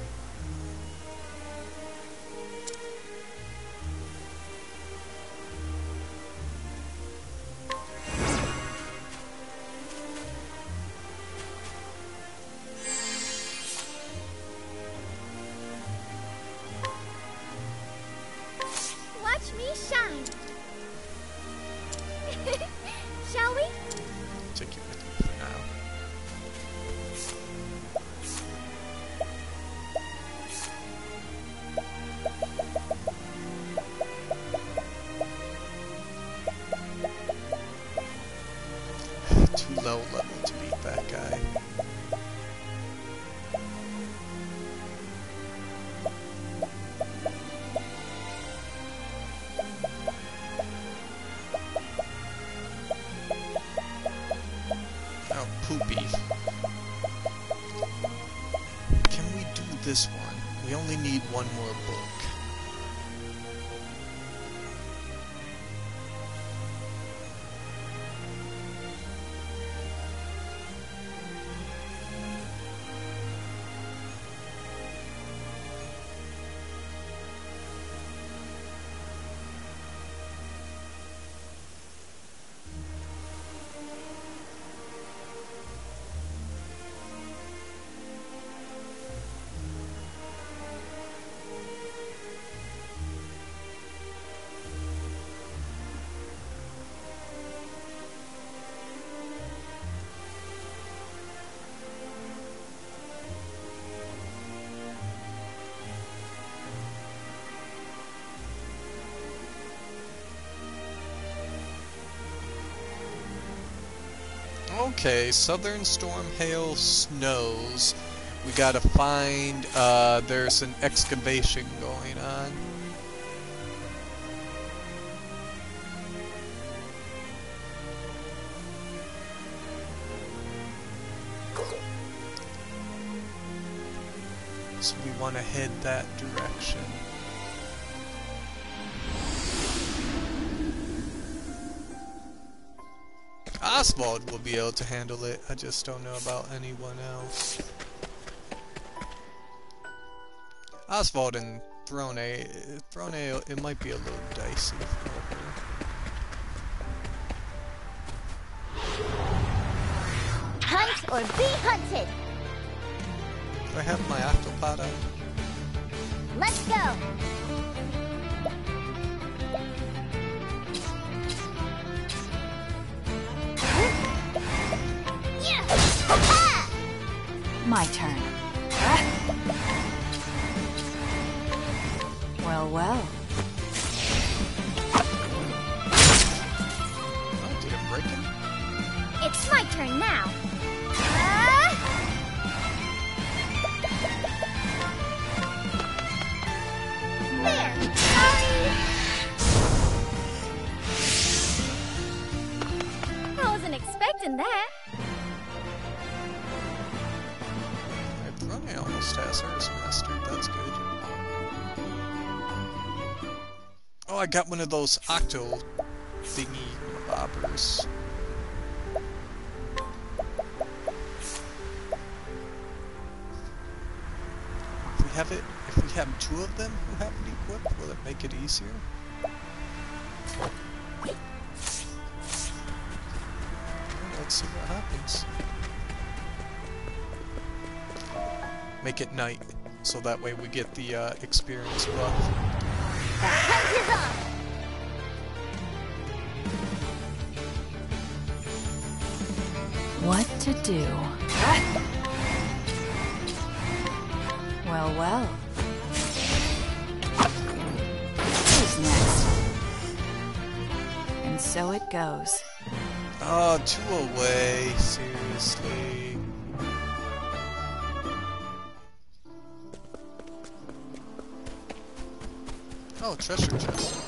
Okay, Southern Storm Hail Snows. We gotta find, uh, there's an excavation going on. So we wanna head that direction. Osvald will be able to handle it. I just don't know about anyone else. Osvald and Throne, Throne, it might be a little dicey. Hunt or be hunted. Do I have my octopod on? Let's go. My turn. Well, well. Of those octo thingy bobbers. If we have it, if we have two of them who have it equipped, will it make it easier? Let's see what happens. Make it night, so that way we get the uh, experience buff. Do? Well, well. Who's next? And so it goes. Oh, two away, seriously. Oh, treasure chest.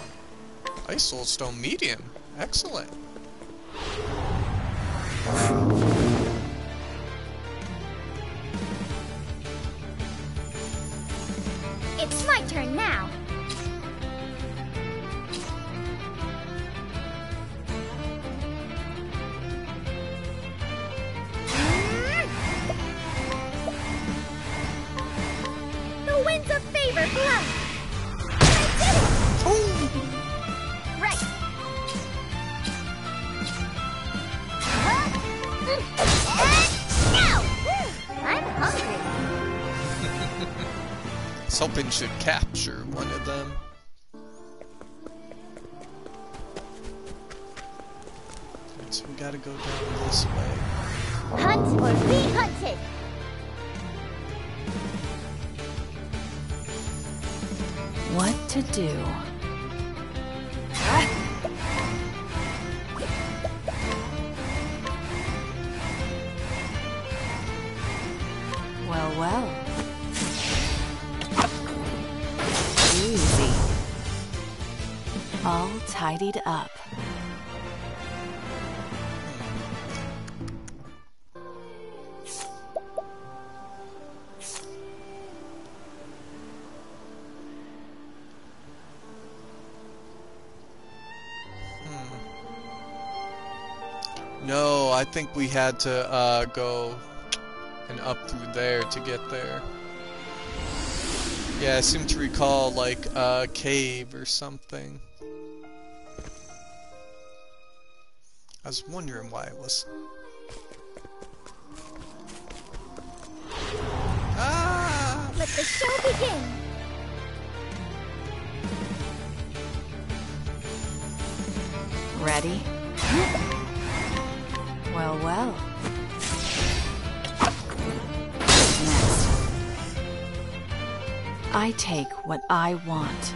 Ice soul stone medium. Excellent. I hoping should capture one of them. So we gotta go down this way. Hunt or be hunted. What to do? Up. No, I think we had to uh, go and up through there to get there. Yeah, I seem to recall like a cave or something. I was wondering why it was. Ah! Let the show begin. Ready? Well, well. Next. I take what I want.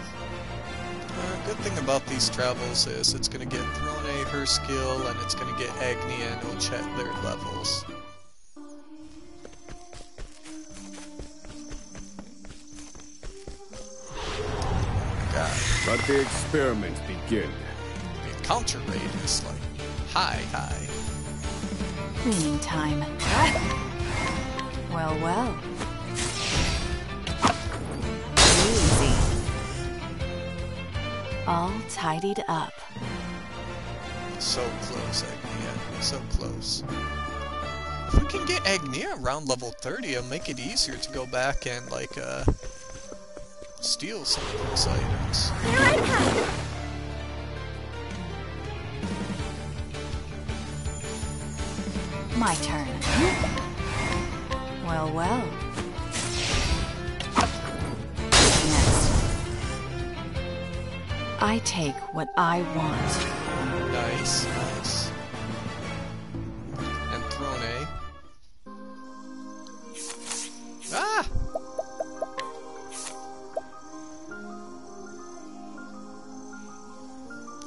Good thing about these travels is it's gonna get Throne her skill and it's gonna get Agnea and Ochette their levels. Oh. Let the experiment begin. The encounter rate is like high, high. Cleaning time. Well, well. All tidied up. So close, Agnea. So close. If we can get Agnea around level 30, it'll make it easier to go back and, like, uh, steal some of those items. Here I come. My turn. Well, well. I take what I want. Nice, nice. And Throne. Ah!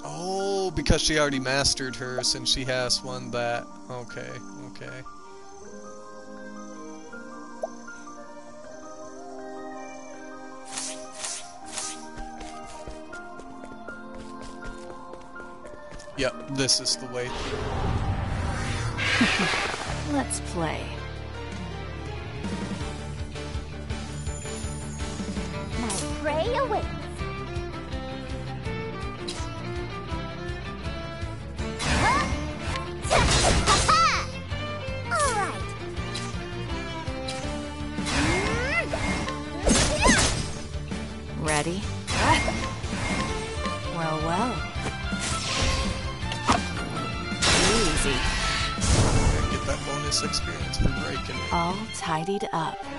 Oh, because she already mastered hers and she has one that. Okay, okay. Yep, this is the way. Let's play. My prey awaits. Tidied up.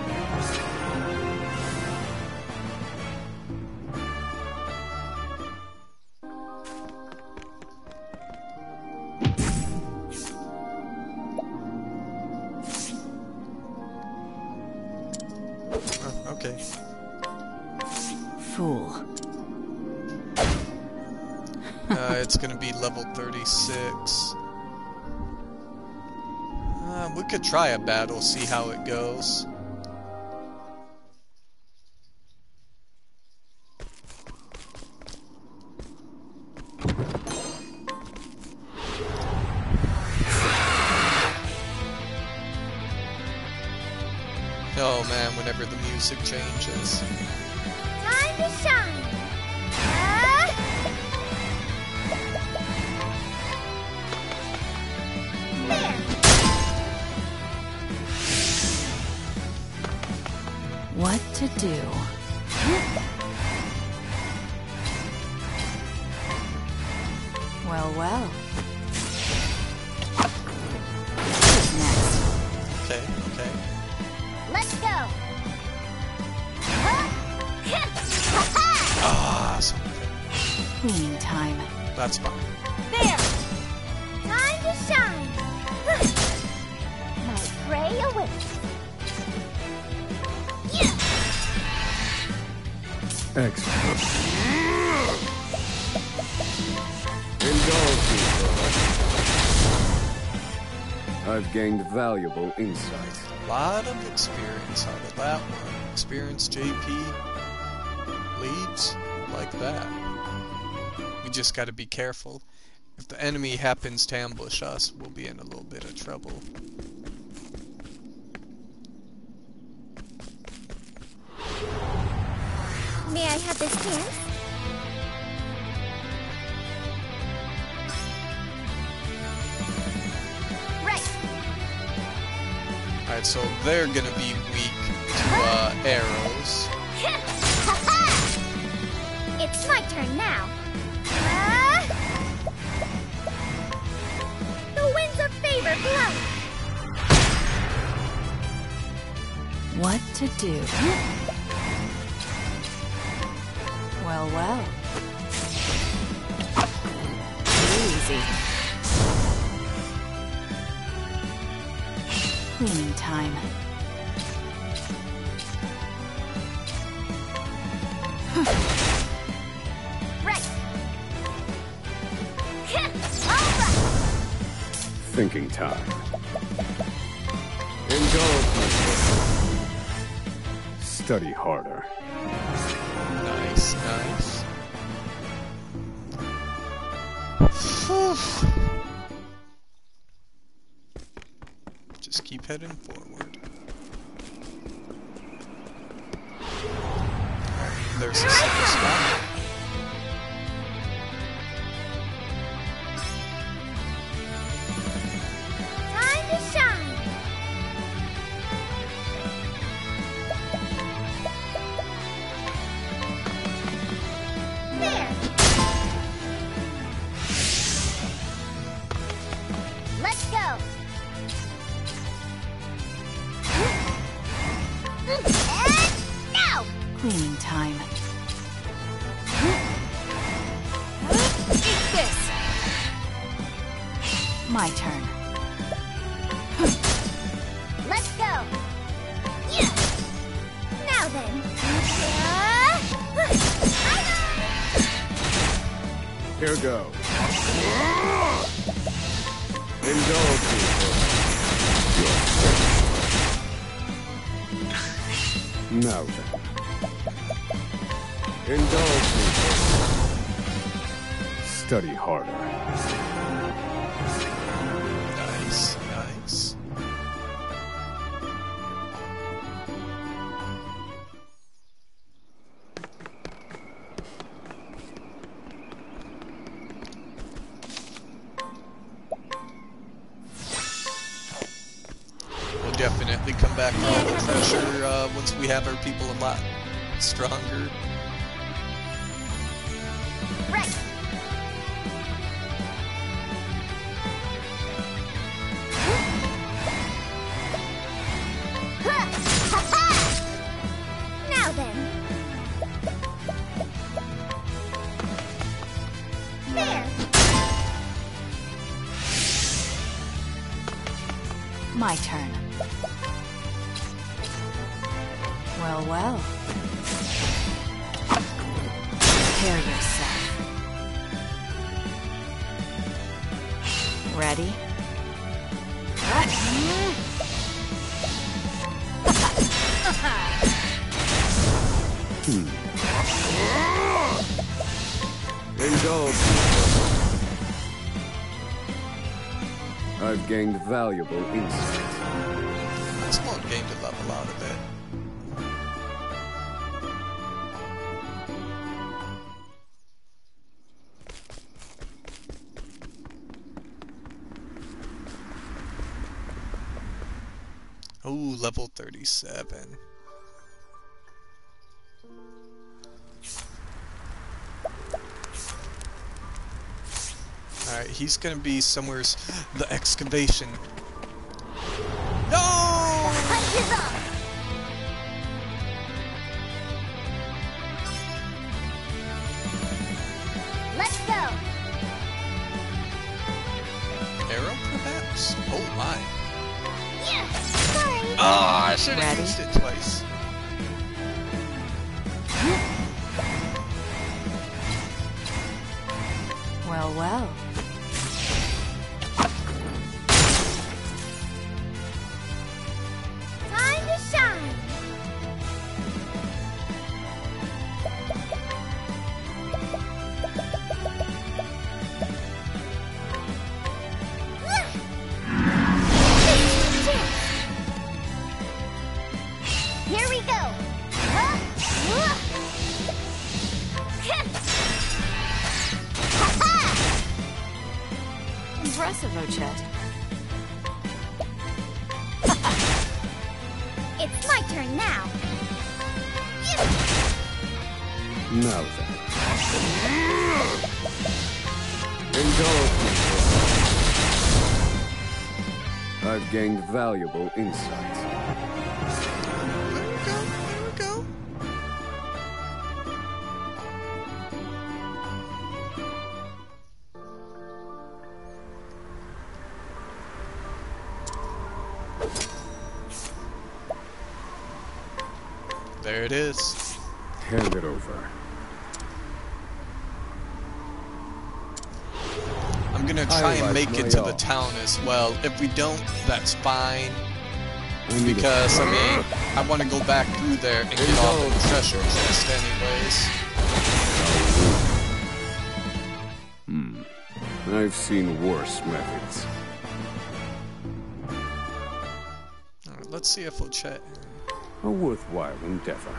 Could try a battle, see how it goes. Oh man, whenever the music changes. Time to shine. Valuable insight. A lot of experience out of that one. Experience JP leads like that. We just gotta be careful. If the enemy happens to ambush us, we'll be in a little bit of trouble. May I have this chance? They're gonna be weak to uh, arrows. it's my turn now. Ah! the winds of favor blow. What to do? Time. Right. All right. Thinking time. Indulge me. Study harder. Nice, nice. Just keep heading My turn. Well, well. Prepare yourself. Ready? Hmm. Indulge I've gained valuable insight. It's more game to level out of it. Ooh, level 37. He's gonna be somewhere's The excavation. No! Valuable insights. There we go, there we go. There it is. Hand it over. I'm gonna try and like make my it to the all. Town as well. If we don't, that's fine. Because, I mean, I want to go back through there and get all the treasure chest anyways. Hmm. I've seen worse methods. Alright, let's see if we'll check. A worthwhile endeavor.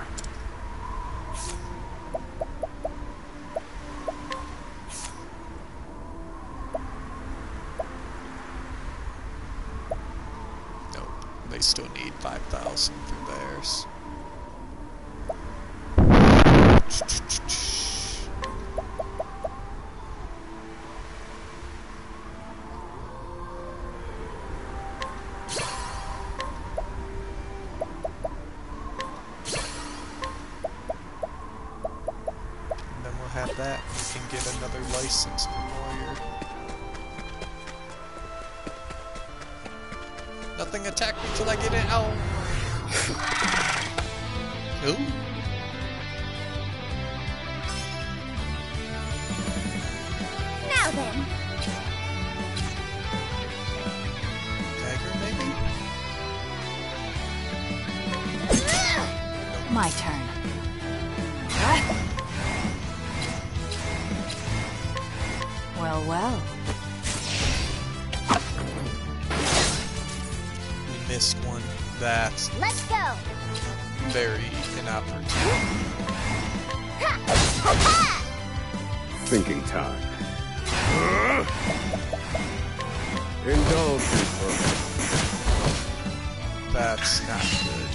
That's not good.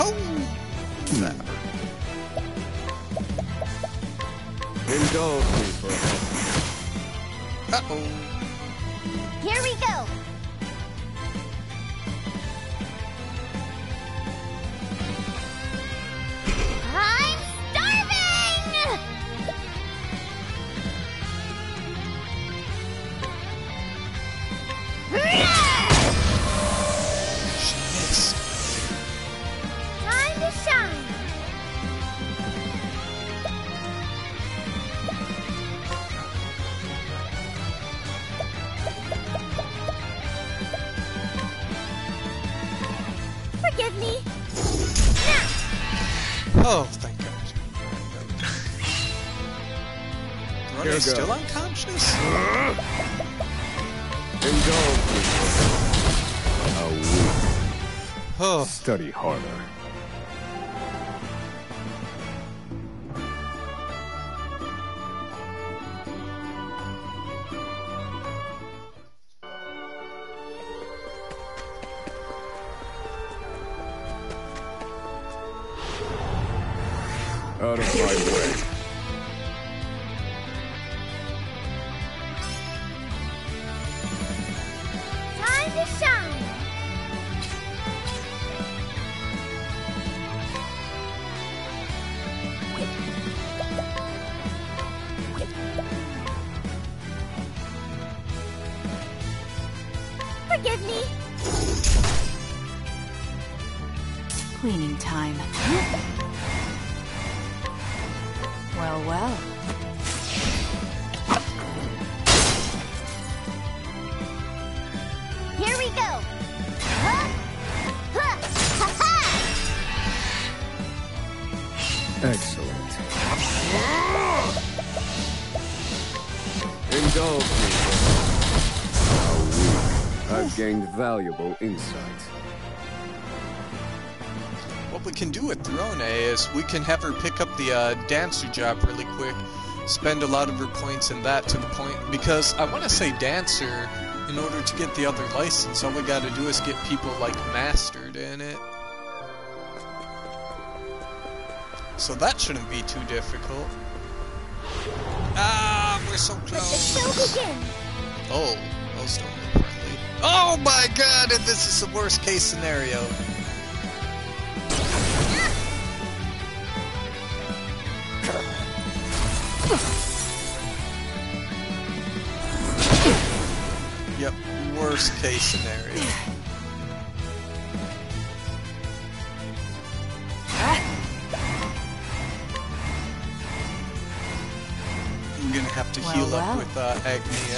Oh! That hurt. Indulge me for Uh-oh. Here we go! Valuable insight. What we can do with Throne is we can have her pick up the uh, dancer job really quick, spend a lot of her points in that to the point because I want to say dancer. In order to get the other license, all we got to do is get people like mastered in it. So that shouldn't be too difficult. Ah, we're so Let the close. show begin. Oh, those don't look friendly. Oh my god, and this is the worst case scenario. Yep, worst case scenario. I'm gonna have to Well, heal well. up with uh, Agnea.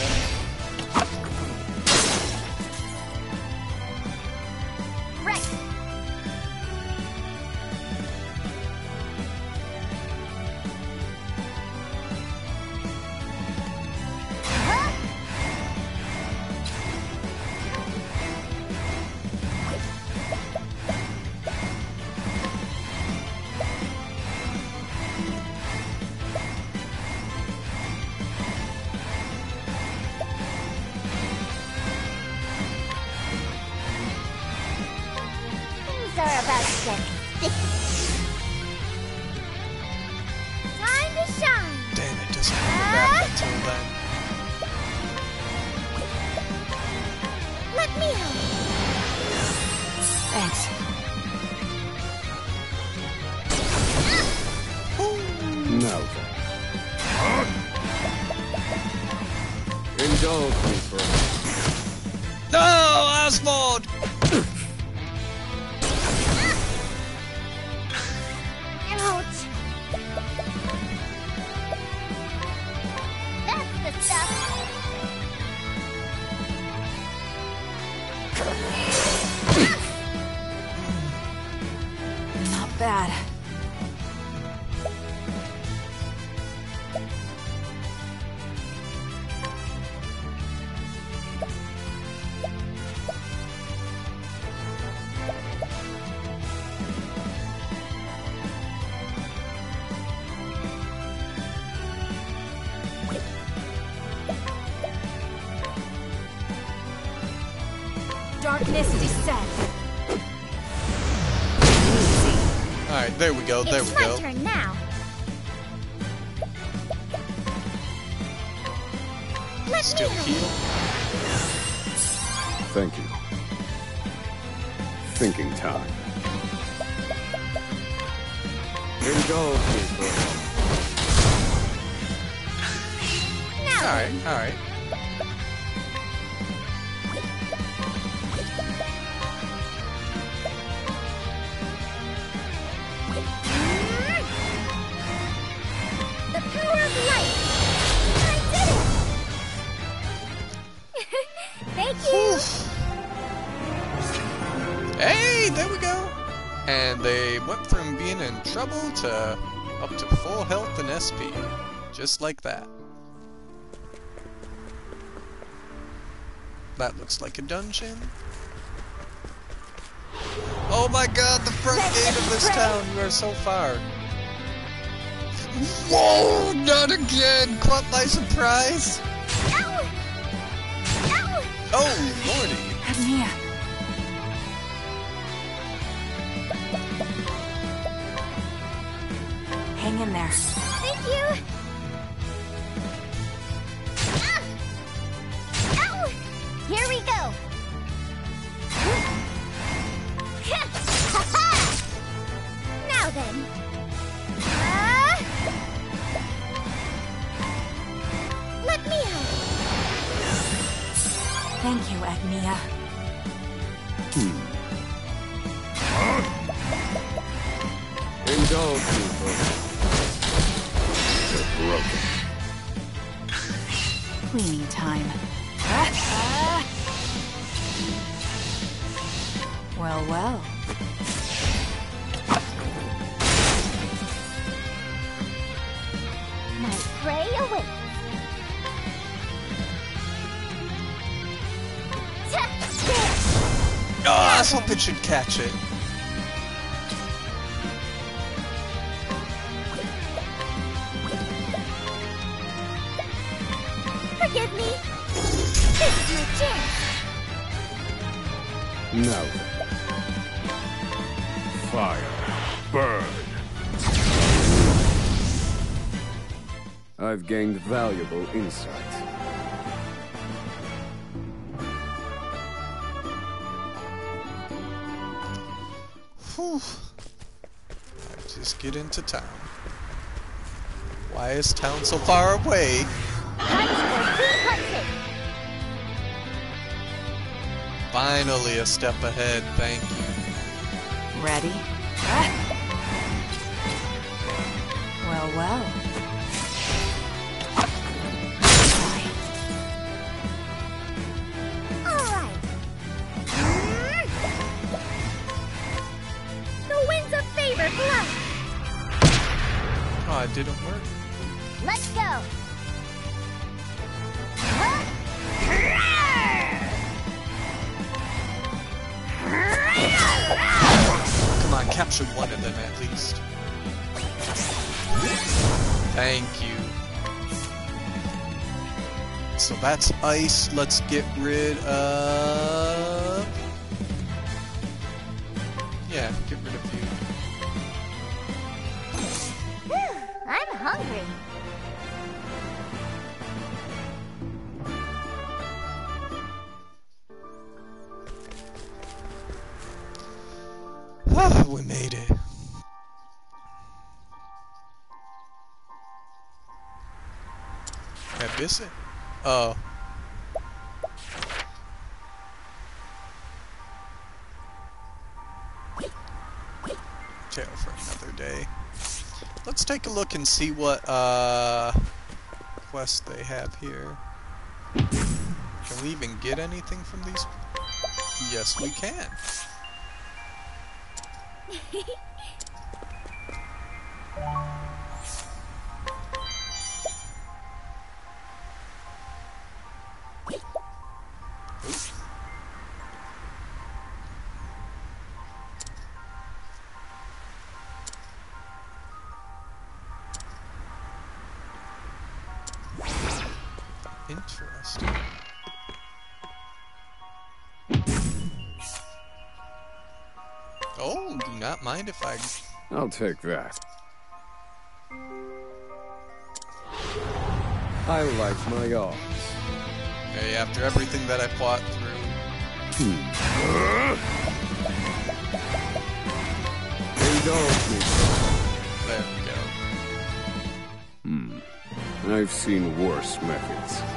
Darkness descend. Alright, there we go, there it's we go. turn Still me heal. Thank you. Thinking time. Here we go, a moment. Alright, alright. Just like that. That looks like a dungeon. Oh my god, the front Let gate of this pray. town, you are so far. Whoa, not again! Caught by surprise! Ow! Ow! Oh, lordy. There. I was hoping should catch it. Forgive me. This is your chance. Now then. Fire. Burn. I've gained valuable insight. Get into town. Why is town so far away? Finally a step ahead, thank you. Ready? Ice. Let's get rid of... Tale for another day. Let's take a look and see what uh quests they have here. Can we even get anything from these? Yes, we can. not mind if I I'll take that. I like my odds. Hey, after everything that I fought through, Indulge me. there we go. Hmm. I've seen worse methods.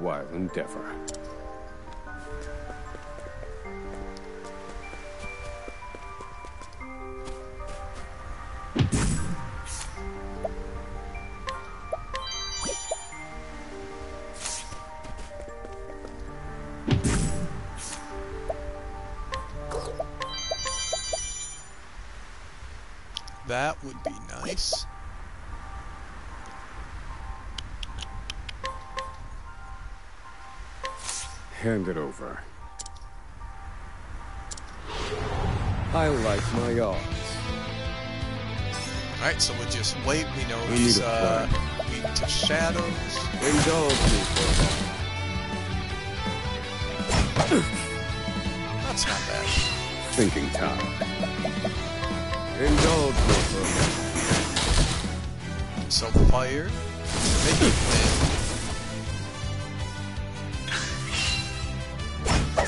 Worthwhile endeavor. My odds. Alright, so we'll just wait. We know I he's a uh, weak to shadows. Indulge me for That's not bad. thinking time. Indulge me for So fire, maybe wind.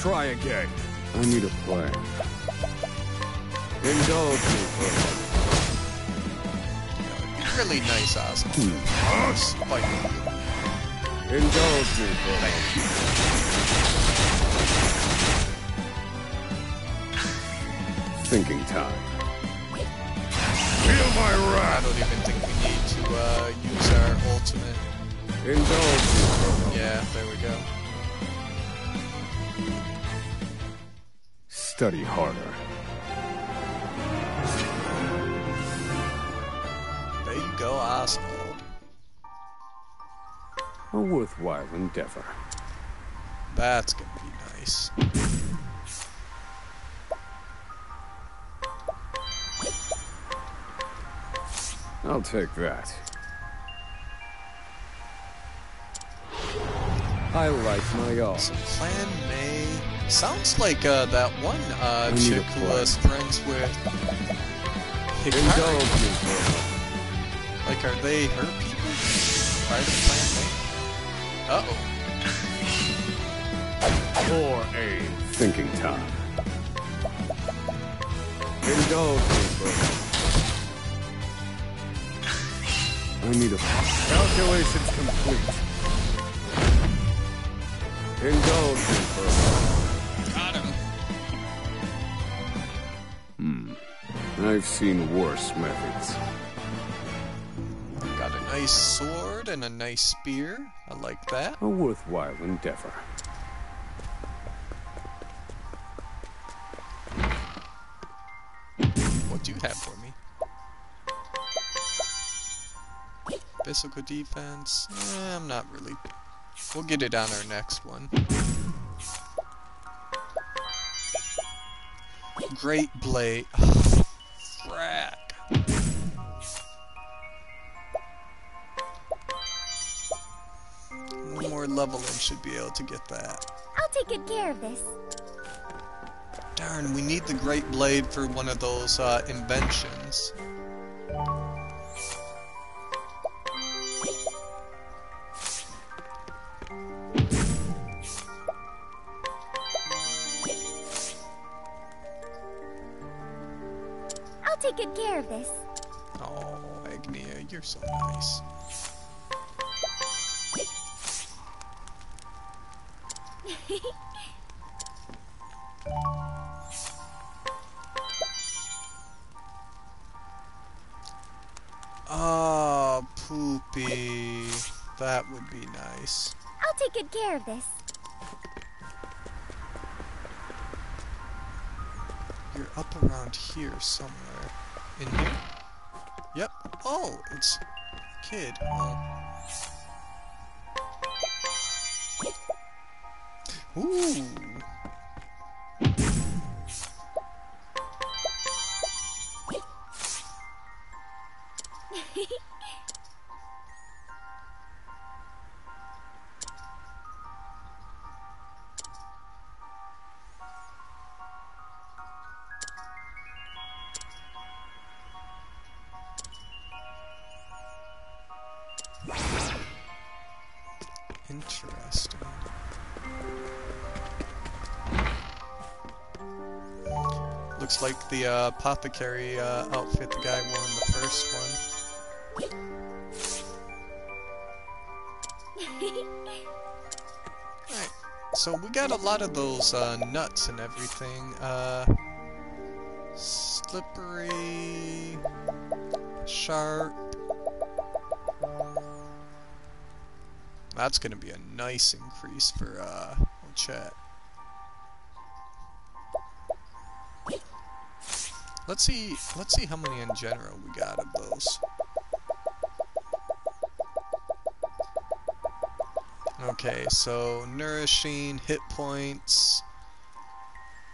Try again. I need a plan. Indulge me for a moment. Really nice, Osmo. Hmm. Spike. Indulge me for a moment. Thinking time. Feel my wrath! I don't even think we need to uh, use our ultimate. Indulge me for a moment. Yeah, there we go. Study harder. Osvald. A worthwhile endeavor. That's gonna be nice. I'll take that. I like my all. So Plan May sounds like uh, that one uh, chick a who plan. was friends with Hikari. Like, are they her people? Part of Plan May? Uh oh. For a Thinking time. Indulge me for. I need a calculations complete. indulge me for a Got him. moment. I've seen worse methods. Nice sword and a nice spear. I like that. A worthwhile endeavor. What do you have for me? Physical defense? Eh, I'm not really. We'll get it on our next one. Great blade. Level and should be able to get that. I'll take good care of this. Darn, we need the Great Blade for one of those uh, inventions. Here somewhere. In here? Yep. Oh, it's kid. Oh. Ooh. Like the uh, apothecary uh, outfit the guy wore in the first one. Alright, so we got a lot of those uh, nuts and everything. Uh, slippery, sharp. That's gonna be a nice increase for uh, chat. Let's see. Let's see how many in general we got of those. Okay, so nourishing hit points.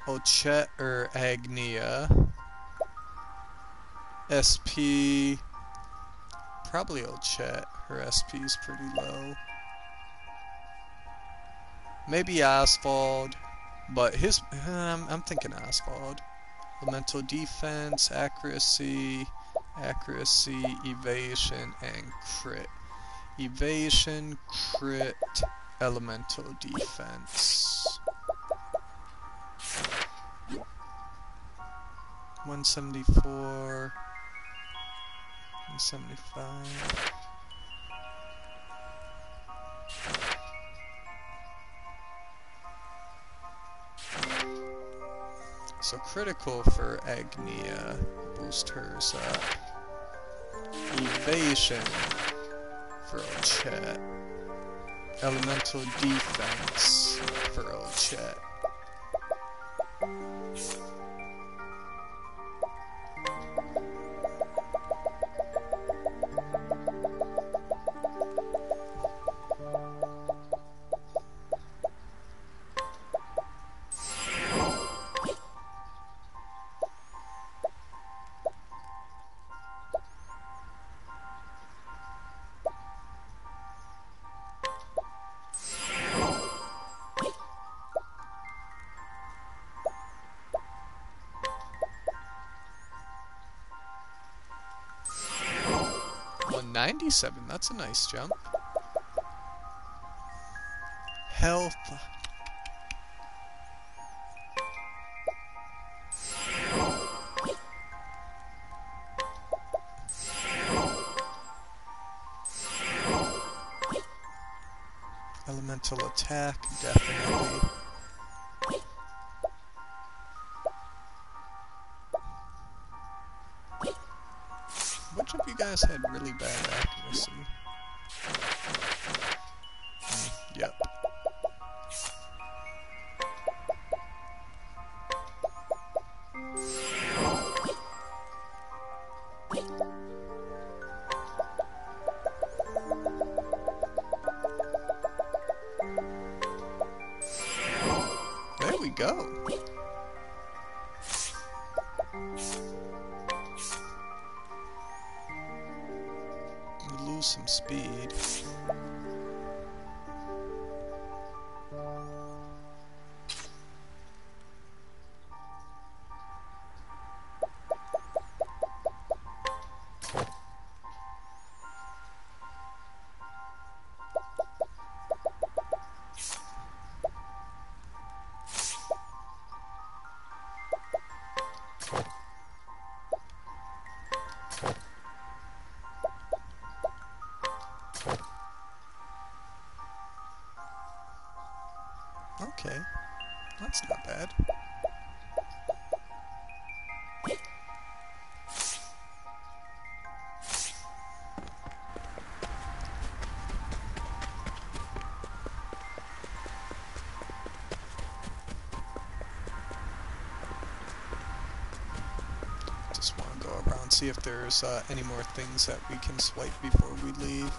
Ochette or Agnea. SP. Probably Ochette. Her SP is pretty low. Maybe Osvald, but his. Um, I'm thinking Osvald. Elemental defense, accuracy, accuracy, evasion, and crit. Evasion, crit, elemental defense. 174, 175. So critical for Agnea. Boost hers up. Evasion for Ochette. Elemental defense for Ochette. 27. That's a nice jump. Health. Elemental attack, definitely. Which of you guys had really bad go. See if there's uh, any more things that we can swipe before we leave.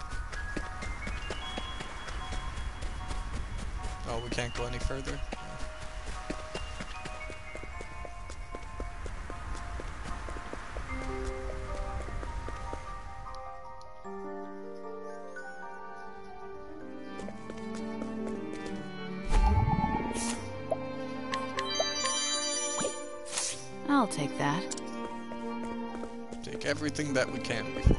Oh, we can't go any further? Everything that we can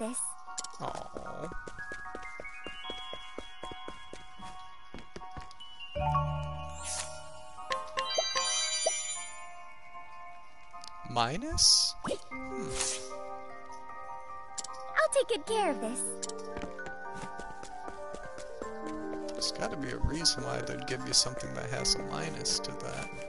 of this. Aww. Minus? I'll take good care of this. There's gotta be a reason why they'd give you something that has a minus to that.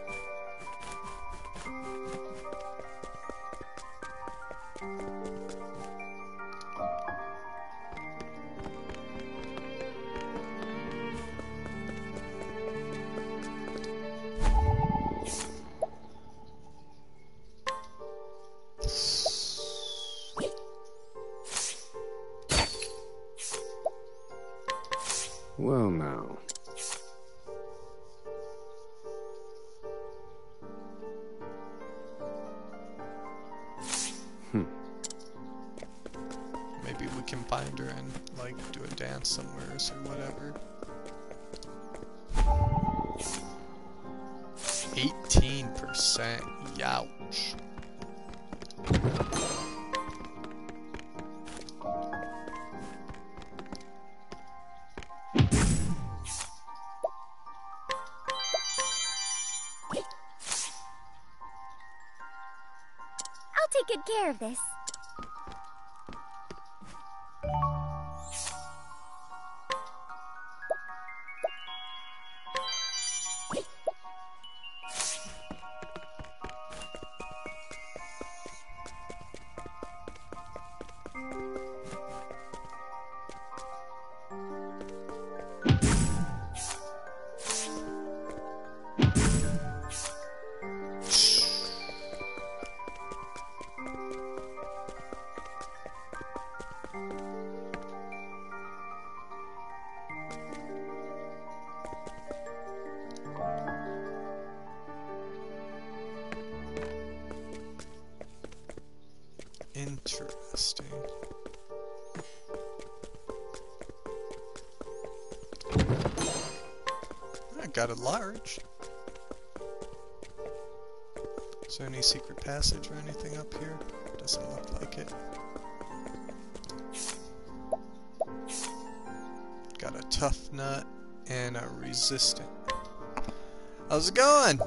I got a large. Is there any secret passage or anything up here? Doesn't look like it. Got a tough nut and a resistant. How's it going?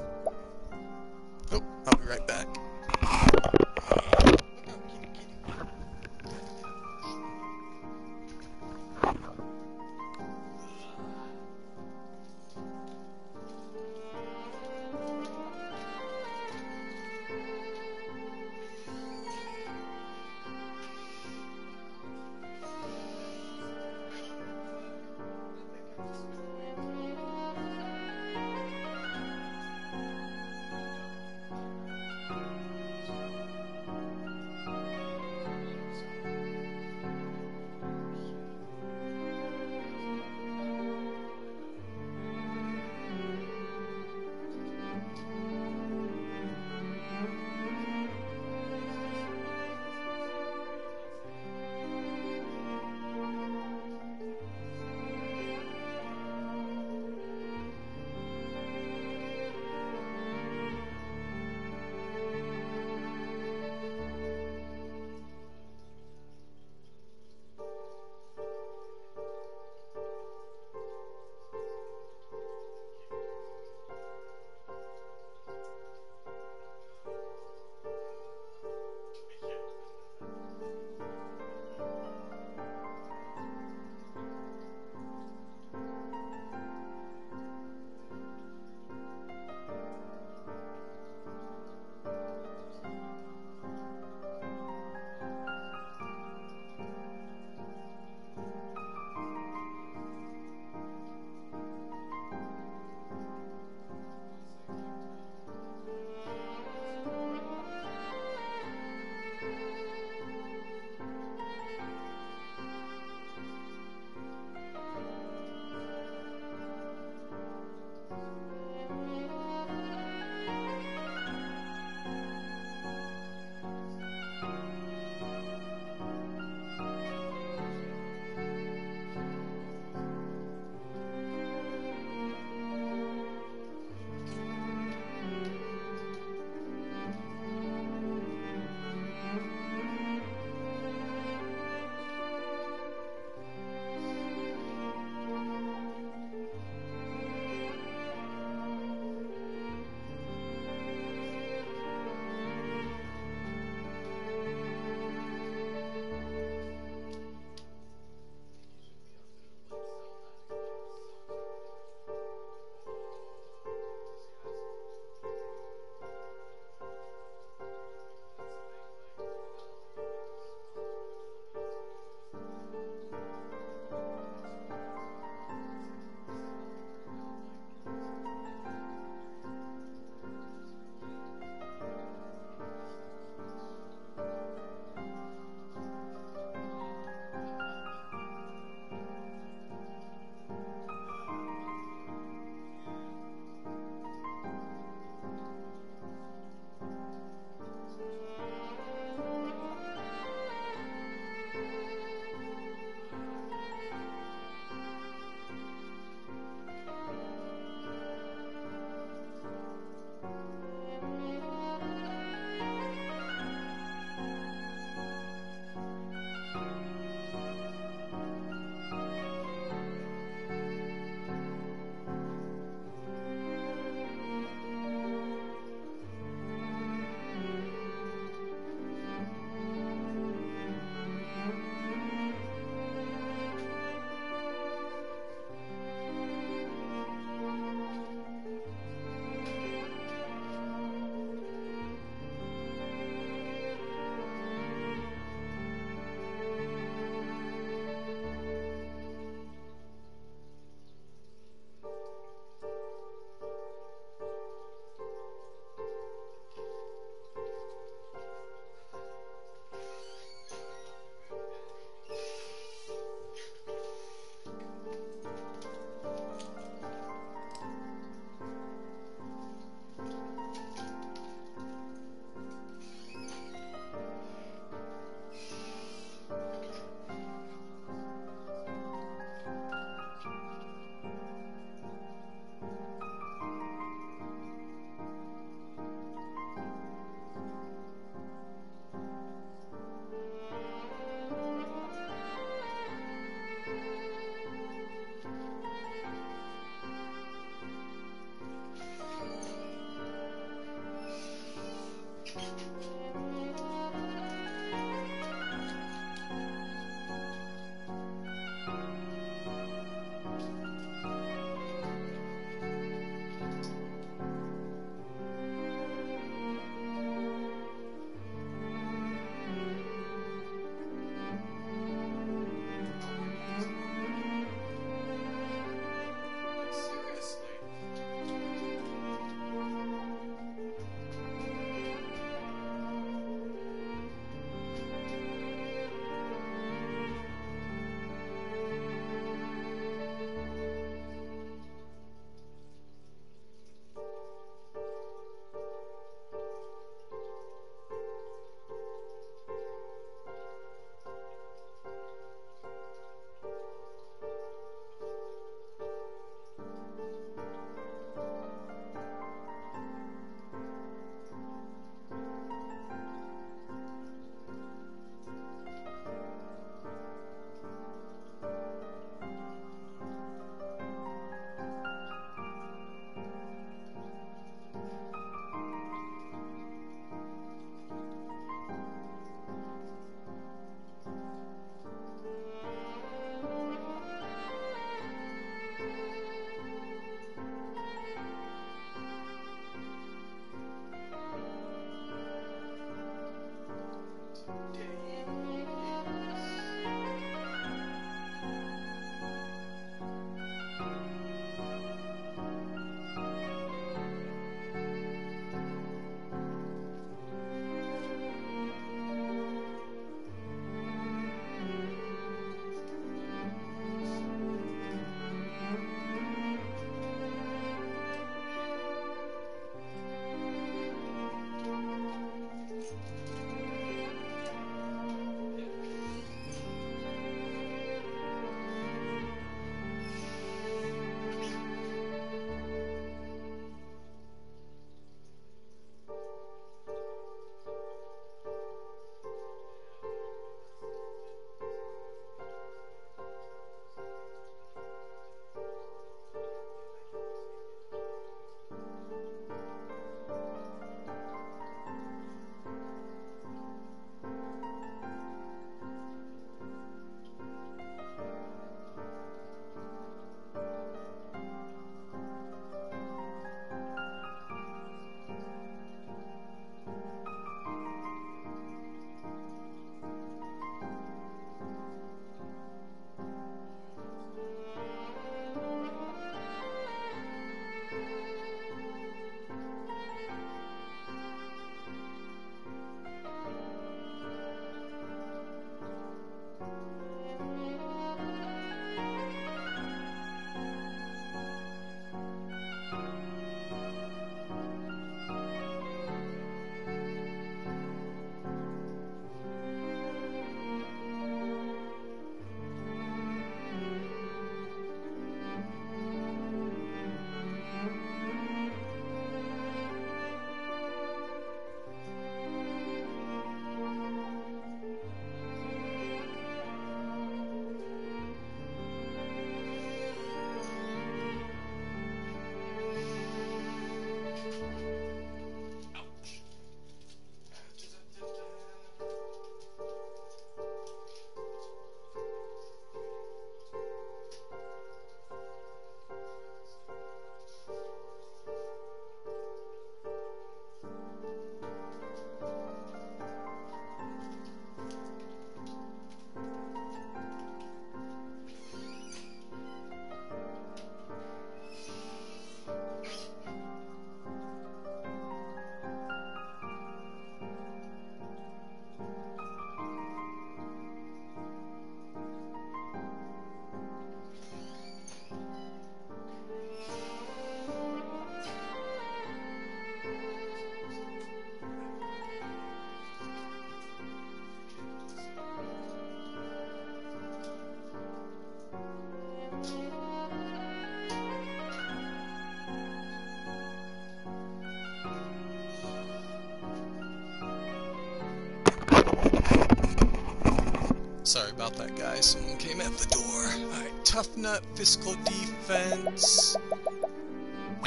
Guys. Someone came at the door. Alright, tough nut, physical defense,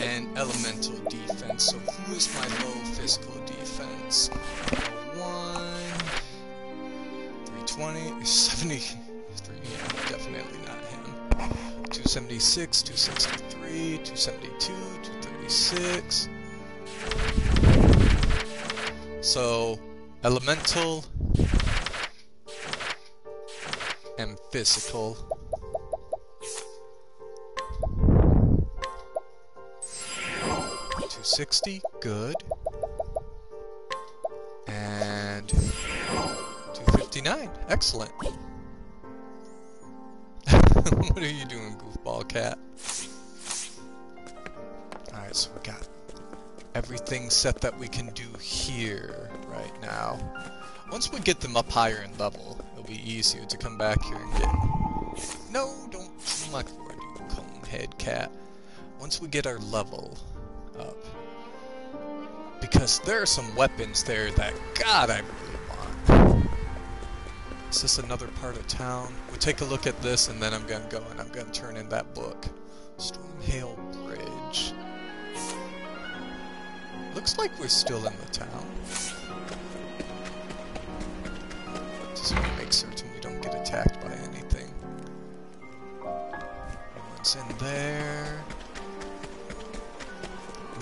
and elemental defense. So who's my low physical defense? 1, 320, 73, yeah, definitely not him. 276, 263, 272, 236. So, elemental physical. Two sixty, good. And two fifty nine, excellent. what are you doing, goofball cat? Alright, so we got everything set that we can do here right now. Once we get them up higher in level, it'll be easier to come back here and get... No, don't do my word, you cat. Once we get our level up. Because there are some weapons there that, God, I really want. Is this another part of town? We'll take a look at this and then I'm gonna go and I'm gonna turn in that book. Stormhail Bridge. Looks like we're still in the town.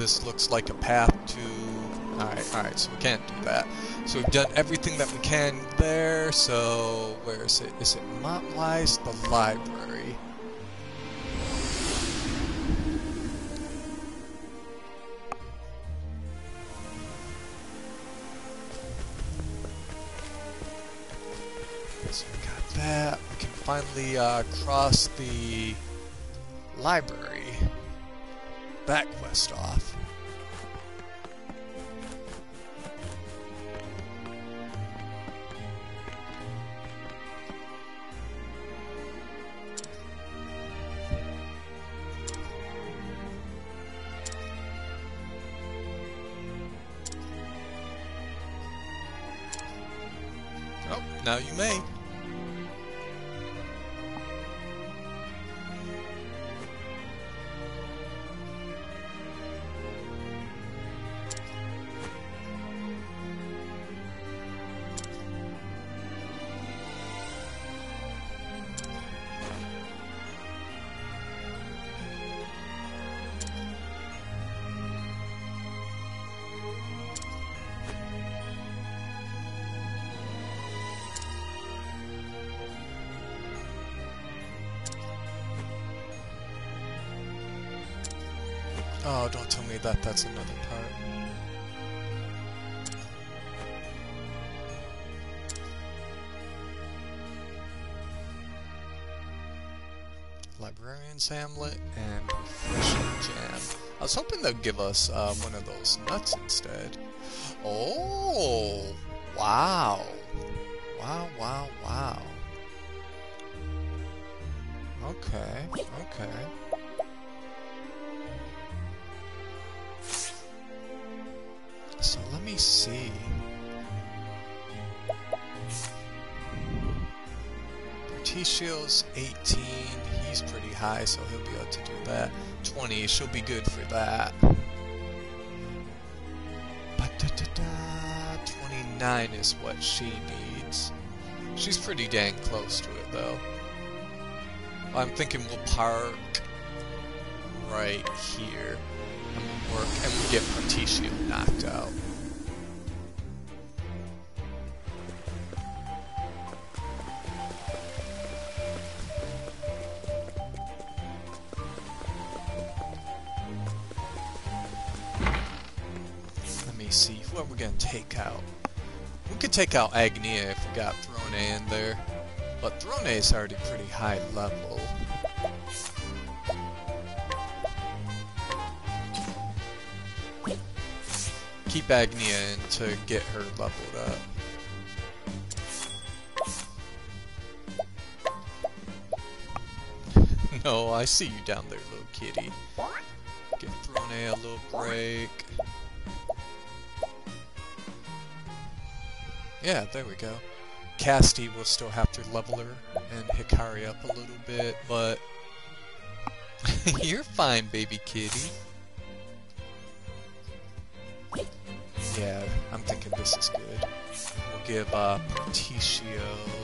This looks like a path to... Alright, alright, so we can't do that. So we've done everything that we can there, so... Where is it? Is it Montwise? The library. So we got that. We can finally uh, cross the library. That quest off. Librarian's Hamlet and Refreshing Jam. I was hoping they'd give us uh, one of those nuts instead. Oh! Wow! Wow, wow, wow. Okay, okay. So let me see. Partitio's 18. He's pretty high, so he'll be able to do that. 20. She'll be good for that. da, da, da. 29 is what she needs. She's pretty dang close to it, though. I'm thinking we'll park right here. And we'll work, and we get Partitio knocked out. Take out Agnea if we got Throne in there. But Throne is already pretty high level. Keep Agnea in to get her leveled up. no, I see you down there, little kitty. Give Throne a little break. Yeah, there we go. Castti will still have to level her and Hikari up a little bit, but you're fine, baby kitty. Yeah, I'm thinking this is good. We'll give uh, Partitio.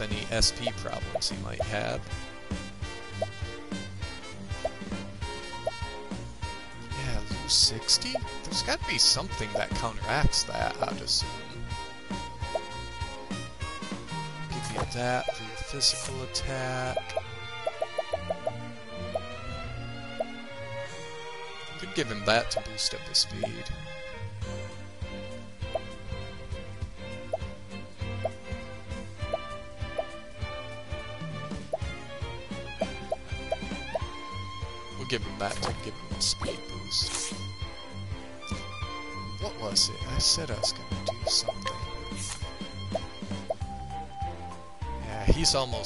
Erase any SP problems he might have. Yeah, lose 60? There's gotta be something that counteracts that, I'd assume. Give you that for your physical attack. Could give him that to boost up his speed.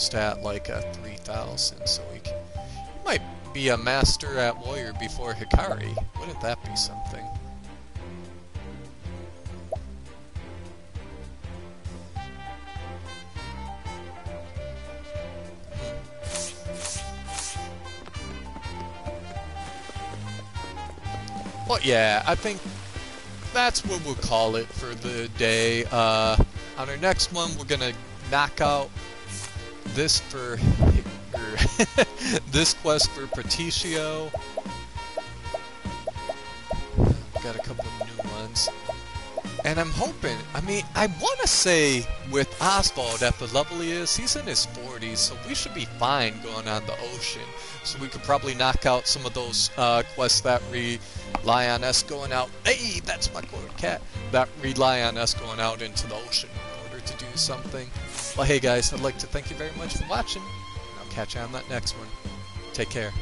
Almost at like a 3000, so he, can, might be a master at warrior before Hikari. Wouldn't that be something? But yeah, I think that's what we'll call it for the day. Uh, on our next one, we're gonna knock out this for this quest for Partitio. Got a couple of new ones. And I'm hoping, I mean, I want to say with Osvald at the level he is, he's in his 40s, so we should be fine going on the ocean. So we could probably knock out some of those uh, quests that rely on us going out. Hey, that's my quarter cat. That rely on us going out into the ocean to do something. Well, hey guys, I'd like to thank you very much for watching. I'll catch you on that next one. Take care.